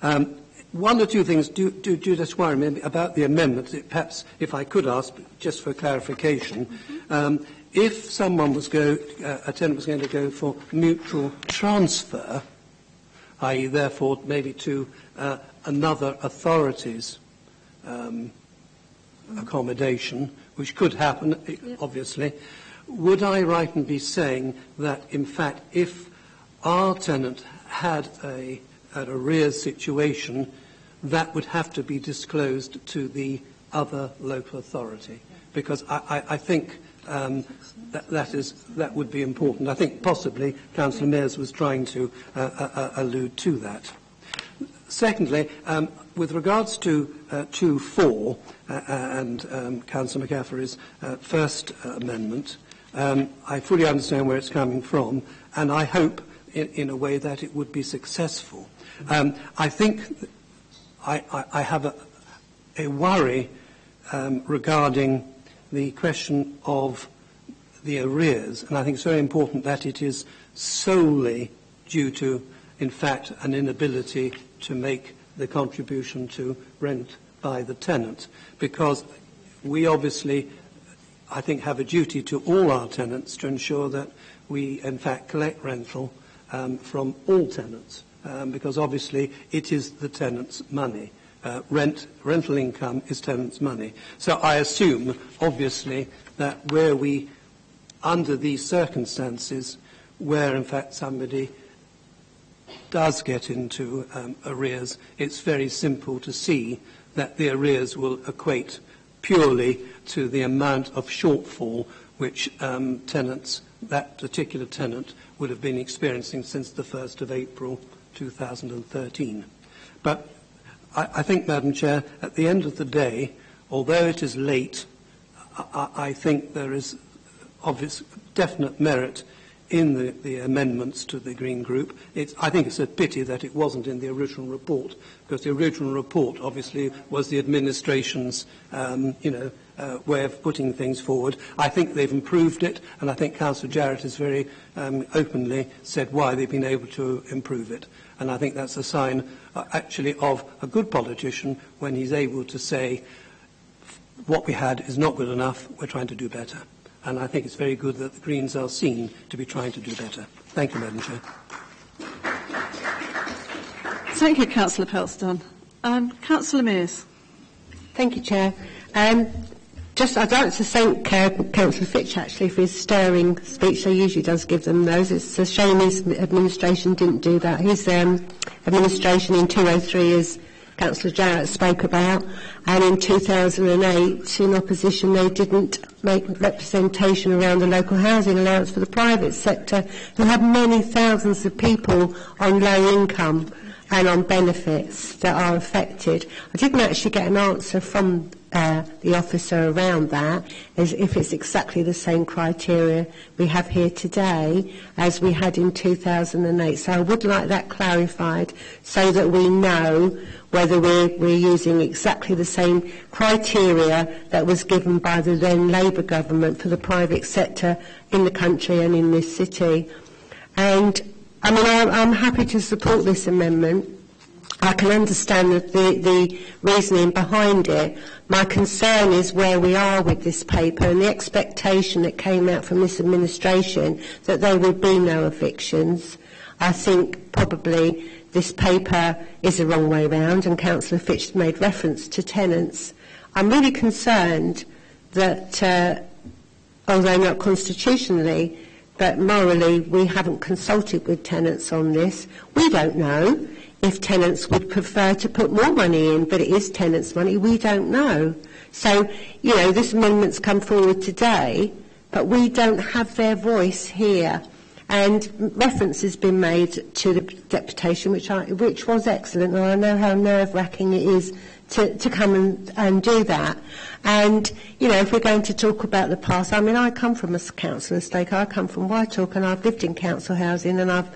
Um, one or two things do, do, do just worry me about the amendment. Perhaps, if I could ask, just for clarification, um, if someone was go, uh, a tenant was going to go for mutual transfer, i.e., therefore, maybe to uh, another authority's um, accommodation, which could happen, obviously, would I right in be saying that, in fact, if our tenant had a, an arrears situation, that would have to be disclosed to the other local authority? Because I, I, I think um, that, that, is, that would be important. I think possibly Councillor Mears was trying to uh, uh, uh allude to that. Secondly, um, with regards to uh, 2.4 uh, and um, Councillor Mac Cafferty's uh, first uh, amendment, um, I fully understand where it's coming from, and I hope in, in a way that it would be successful. Um, I think I, I, I have a, a worry um, regarding the question of the arrears, and I think it's very important that it is solely due to, in fact, an inability to make the contribution to rent by the tenant because we obviously, I think, have a duty to all our tenants to ensure that we, in fact, collect rental um, from all tenants um, because obviously it is the tenant's money. Uh, rent, rental income is tenant's money. So I assume, obviously, that where we, under these circumstances, where in fact somebody does get into um, arrears, it's very simple to see that the arrears will equate purely to the amount of shortfall which um, tenants, that particular tenant, would have been experiencing since the 1st of April 2013. But I, I think, Madam Chair, at the end of the day, although it is late, I, I think there is obvious, definite merit in the, the amendments to the Green Group. It's, I think it's a pity that it wasn't in the original report, because the original report obviously was the administration's, um, you know, uh, way of putting things forward. I think they've improved it, and I think Councillor Jarrett has very um, openly said why they've been able to improve it. And I think that's a sign, uh, actually, of a good politician when he's able to say, what we had is not good enough, we're trying to do better and I think it's very good that the Greens are seen to be trying to do better. Thank you, Madam Chair.
Thank you, Councillor Peltzer-Dunn. Um, Councillor Mears.
Thank you, Chair. Um, just, I'd like to thank uh, Councillor Fitch actually for his stirring speech. He usually does give them those. It's a shame his administration didn't do that. His um, administration in 203 is Councillor Jarrett spoke about, and in 2008, in opposition, they didn't make representation around the local housing allowance for the private sector, who have many thousands of people on low income and on benefits that are affected. I didn't actually get an answer from uh, the officer around that is if it's exactly the same criteria we have here today as we had in 2008. So I would like that clarified so that we know whether we're, we're using exactly the same criteria that was given by the then Labour government for the private sector in the country and in this city. And I mean, I'm, I'm happy to support this amendment. I can understand the, the, reasoning behind it. My concern is where we are with this paper and the expectation that came out from this administration that there would be no evictions. I think probably this paper is the wrong way round and Councillor Fitch made reference to tenants. I'm really concerned that, uh, although not constitutionally, but morally we haven't consulted with tenants on this. We don't know if tenants would prefer to put more money in, but it is tenants' money, we don't know. So, you know, this amendment's come forward today, but we don't have their voice here. And reference has been made to the deputation, which, I, which was excellent, and I know how nerve-wracking it is to, to come and, and do that. And, you know, if we're going to talk about the past, I mean, I come from a council estate, I come from Whitehawk, and I've lived in council housing, and I've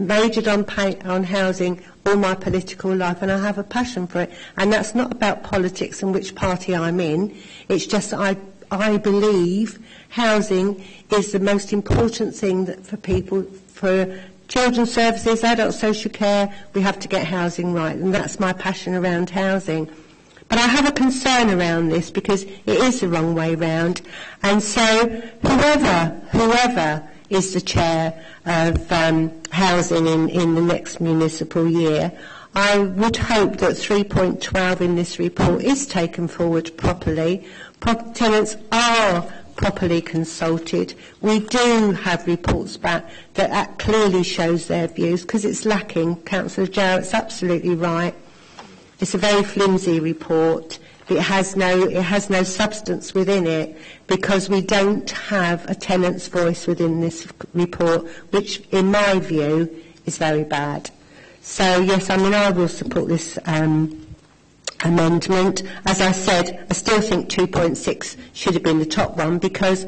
majored on, pay, on housing all my political life and I have a passion for it. And that's not about politics and which party I'm in. It's just I, I believe housing is the most important thing that for people, for children's services, adult social care, we have to get housing right. And that's my passion around housing. But I have a concern around this because it is the wrong way round. And so whoever, whoever is the chair of um, housing in, in the next municipal year. I would hope that 3.12 in this report is taken forward properly. Pro- tenants are properly consulted. We do have reports back that, that clearly shows their views because it's lacking. Councillor Jarrett's absolutely right. It's a very flimsy report. It has no, it has no substance within it because we don't have a tenant's voice within this report, which, in my view, is very bad. So yes, I mean, I will support this um, amendment. As I said, I still think 2.6 should have been the top one because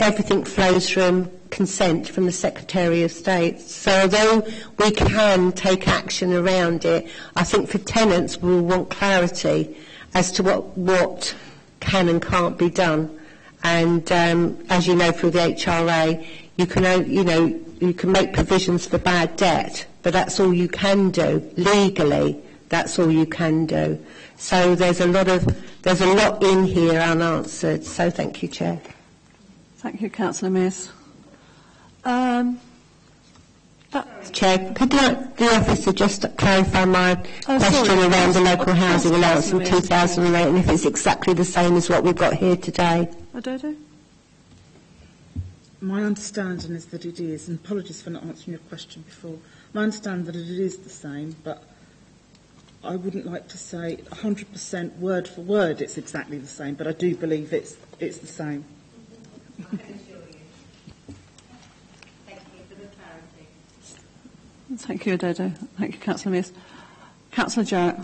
everything flows from consent from the Secretary of State. So although we can take action around it, I think for tenants we will want clarity as to what, what can and can't be done. And um, as you know through the HRA, you can, you know, you can make provisions for bad debt, but that's all you can do legally. That's all you can do. So there's a lot of there's a lot in here unanswered. So thank you, Chair.
Thank you, Councillor Mears. Um,
Chair, could the, the officer just clarify my oh, question sorry. around the local housing allowance in 2008 and if it's exactly the same as what we've got here today?
Ododo?
My understanding is that it is, and apologies for not answering your question before. My understanding that it is the same, but I wouldn't like to say 100% word for word it's exactly the same, but I do believe it's, it's the same.
Thank you, Dodo. Thank you, Councillor Mears. Councillor Jarrett.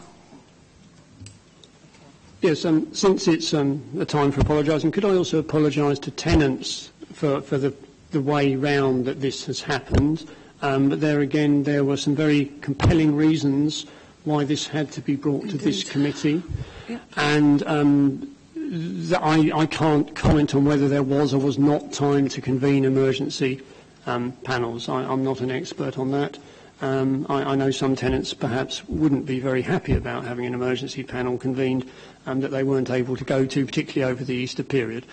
Yes, um, since it's um, a time for apologising, could I also apologise to tenants for, for the, the way round that this has happened? Um, but there again, there were some very compelling reasons why this had to be brought Indeed. to this committee. Yep. And um, th- I, I can't comment on whether there was or was not time to convene emergency um, panels. I, I'm not an expert on that. Um, I, I know some tenants perhaps wouldn't be very happy about having an emergency panel convened um, that they weren't able to go to, particularly over the Easter period.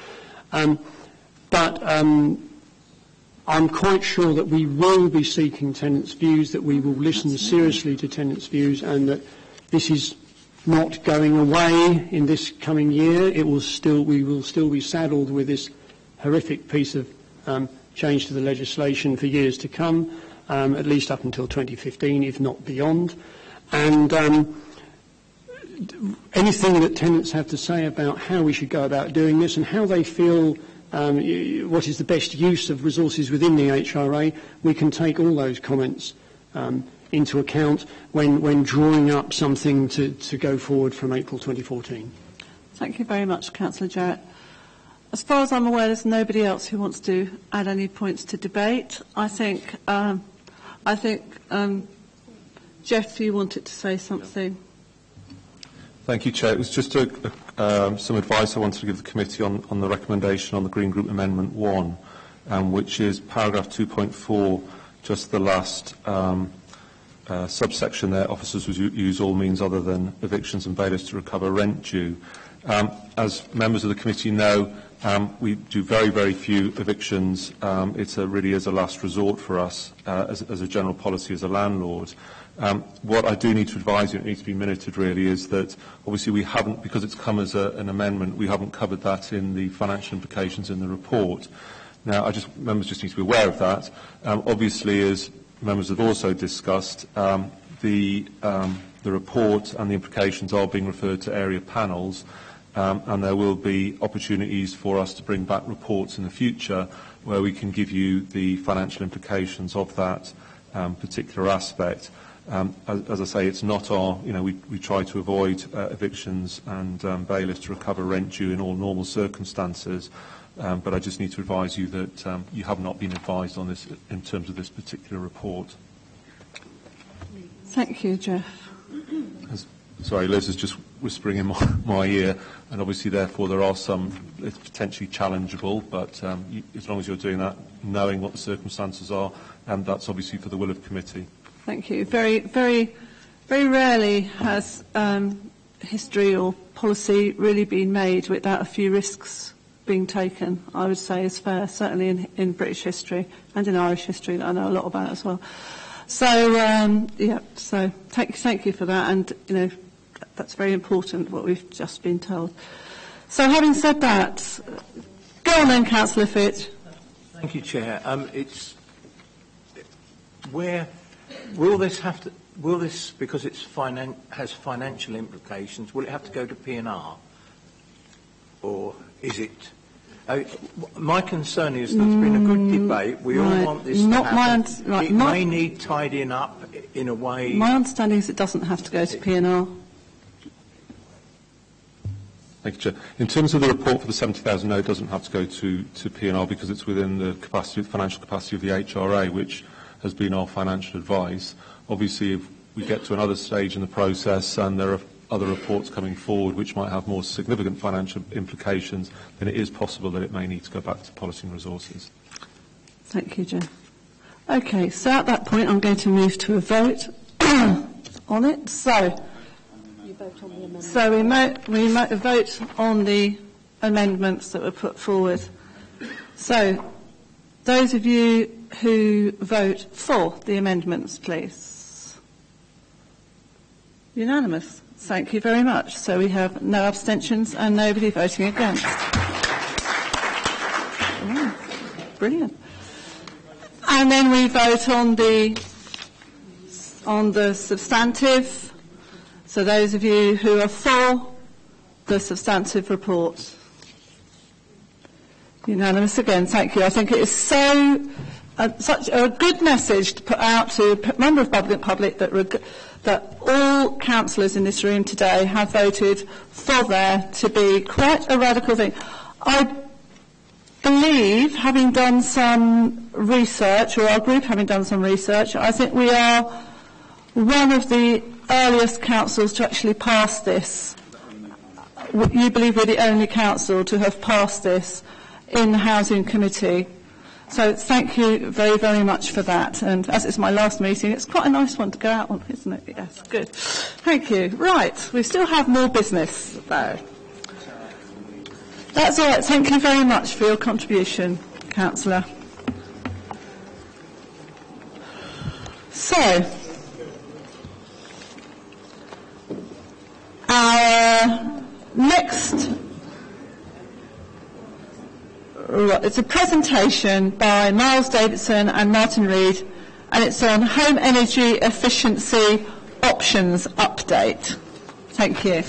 Um, but um, I'm quite sure that we will be seeking tenants' views, that we will listen seriously to tenants' views, and that this is not going away in this coming year. It will still, we will still be saddled with this horrific piece of um, change to the legislation for years to come um, at least up until 2015, if not beyond. And um, anything that tenants have to say about how we should go about doing this and how they feel um, what is the best use of resources within the HRA, we can take all those comments um, into account when, when drawing up something to, to go forward from April 2014.
Thank you very much, Councillor Jarrett. As far as I'm aware, there's nobody else who wants to add any points to debate. I think, um, I think um, Jeff, you wanted to say something.
Thank you, Chair. It was just a, a, um, some advice I wanted to give the committee on, on the recommendation on the Green Group Amendment 1, um, which is paragraph 2.4, just the last um, uh, subsection there, officers would use all means other than evictions and bailiffs to recover rent due. Um, as members of the committee know, um, we do very, very few evictions. Um, it really is a last resort for us uh, as, as a general policy as a landlord. Um, what I do need to advise you, and it needs to be minuted really, is that obviously we haven't, because it's come as a, an amendment, we haven't covered that in the financial implications in the report. Now, I just, members just need to be aware of that. Um, obviously, as members have also discussed, um, the, um, the report and the implications are being referred to area panels, um, and there will be opportunities for us to bring back reports in the future where we can give you the financial implications of that um, particular aspect. Um, as, as I say, it's not our, you know, we, we try to avoid uh, evictions and um, bailiffs to recover rent due in all normal circumstances, um, but I just need to advise you that um, you have not been advised on this in terms of this particular report.
Thank you, Jeff.
As, sorry, Liz is just whispering in my, my ear, and obviously, therefore, there are some it's potentially challengeable, but um, you, as long as you're doing that, knowing what the circumstances are, and that's obviously for the will of committee.
Thank you. Very, very, very rarely has um, history or policy really been made without a few risks being taken, I would say is fair, certainly in, in British history and in Irish history that I know a lot about as well. So, um, yeah, so thank, thank you for that, and, you know, that's very important, what we've just been told. So having said that, go on then, Councillor Fitch.
Thank you, Chair. Um, it's where will this have to will this because it's finan- has financial implications? Will it have to go to P&R, or is it? Uh, my concern is there's been a good
Mm,
debate. We
right.
all want this
Not
to
my
happen.
un- right,
it
not-
may need tidying up in a way.
My understanding is it doesn't have to go to P&R.
Thank you, Chair. In terms of the report for the 70,000, no, it doesn't have to go to, to P&R because it's within the capacity, financial capacity of the HRA, which has been our financial advice. Obviously, if we get to another stage in the process and there are other reports coming forward which might have more significant financial implications, then it is possible that it may need to go back to policy and resources.
Thank you, Jeff. Okay, so at that point, I'm going to move to a vote on it. So, so we, mo- we vote on the amendments that were put forward. So, those of you who vote for the amendments, please. Unanimous. Thank you very much. So we have no abstentions and nobody voting against. Oh, brilliant. And then we vote on the on the substantive. So those of you who are for the substantive report. Unanimous again. Thank you. I think it is so uh, such a good message to put out to a member of public public that reg- that all councillors in this room today have voted for there to be quite a radical thing. I believe, having done some research, or our group having done some research, I think we are one of the earliest councils to actually pass this. You believe we're the only council to have passed this in the Housing Committee. So thank you very, very much for that. And as it's my last meeting, it's quite a nice one to go out on, isn't it? Yes, good. Thank you. Right, we still have more business, though. That's all right. Thank you very much for your contribution, Councillor. So, our next, it's a presentation by Miles Davidson and Martin Reed, and it's on home energy efficiency options update. Thank you.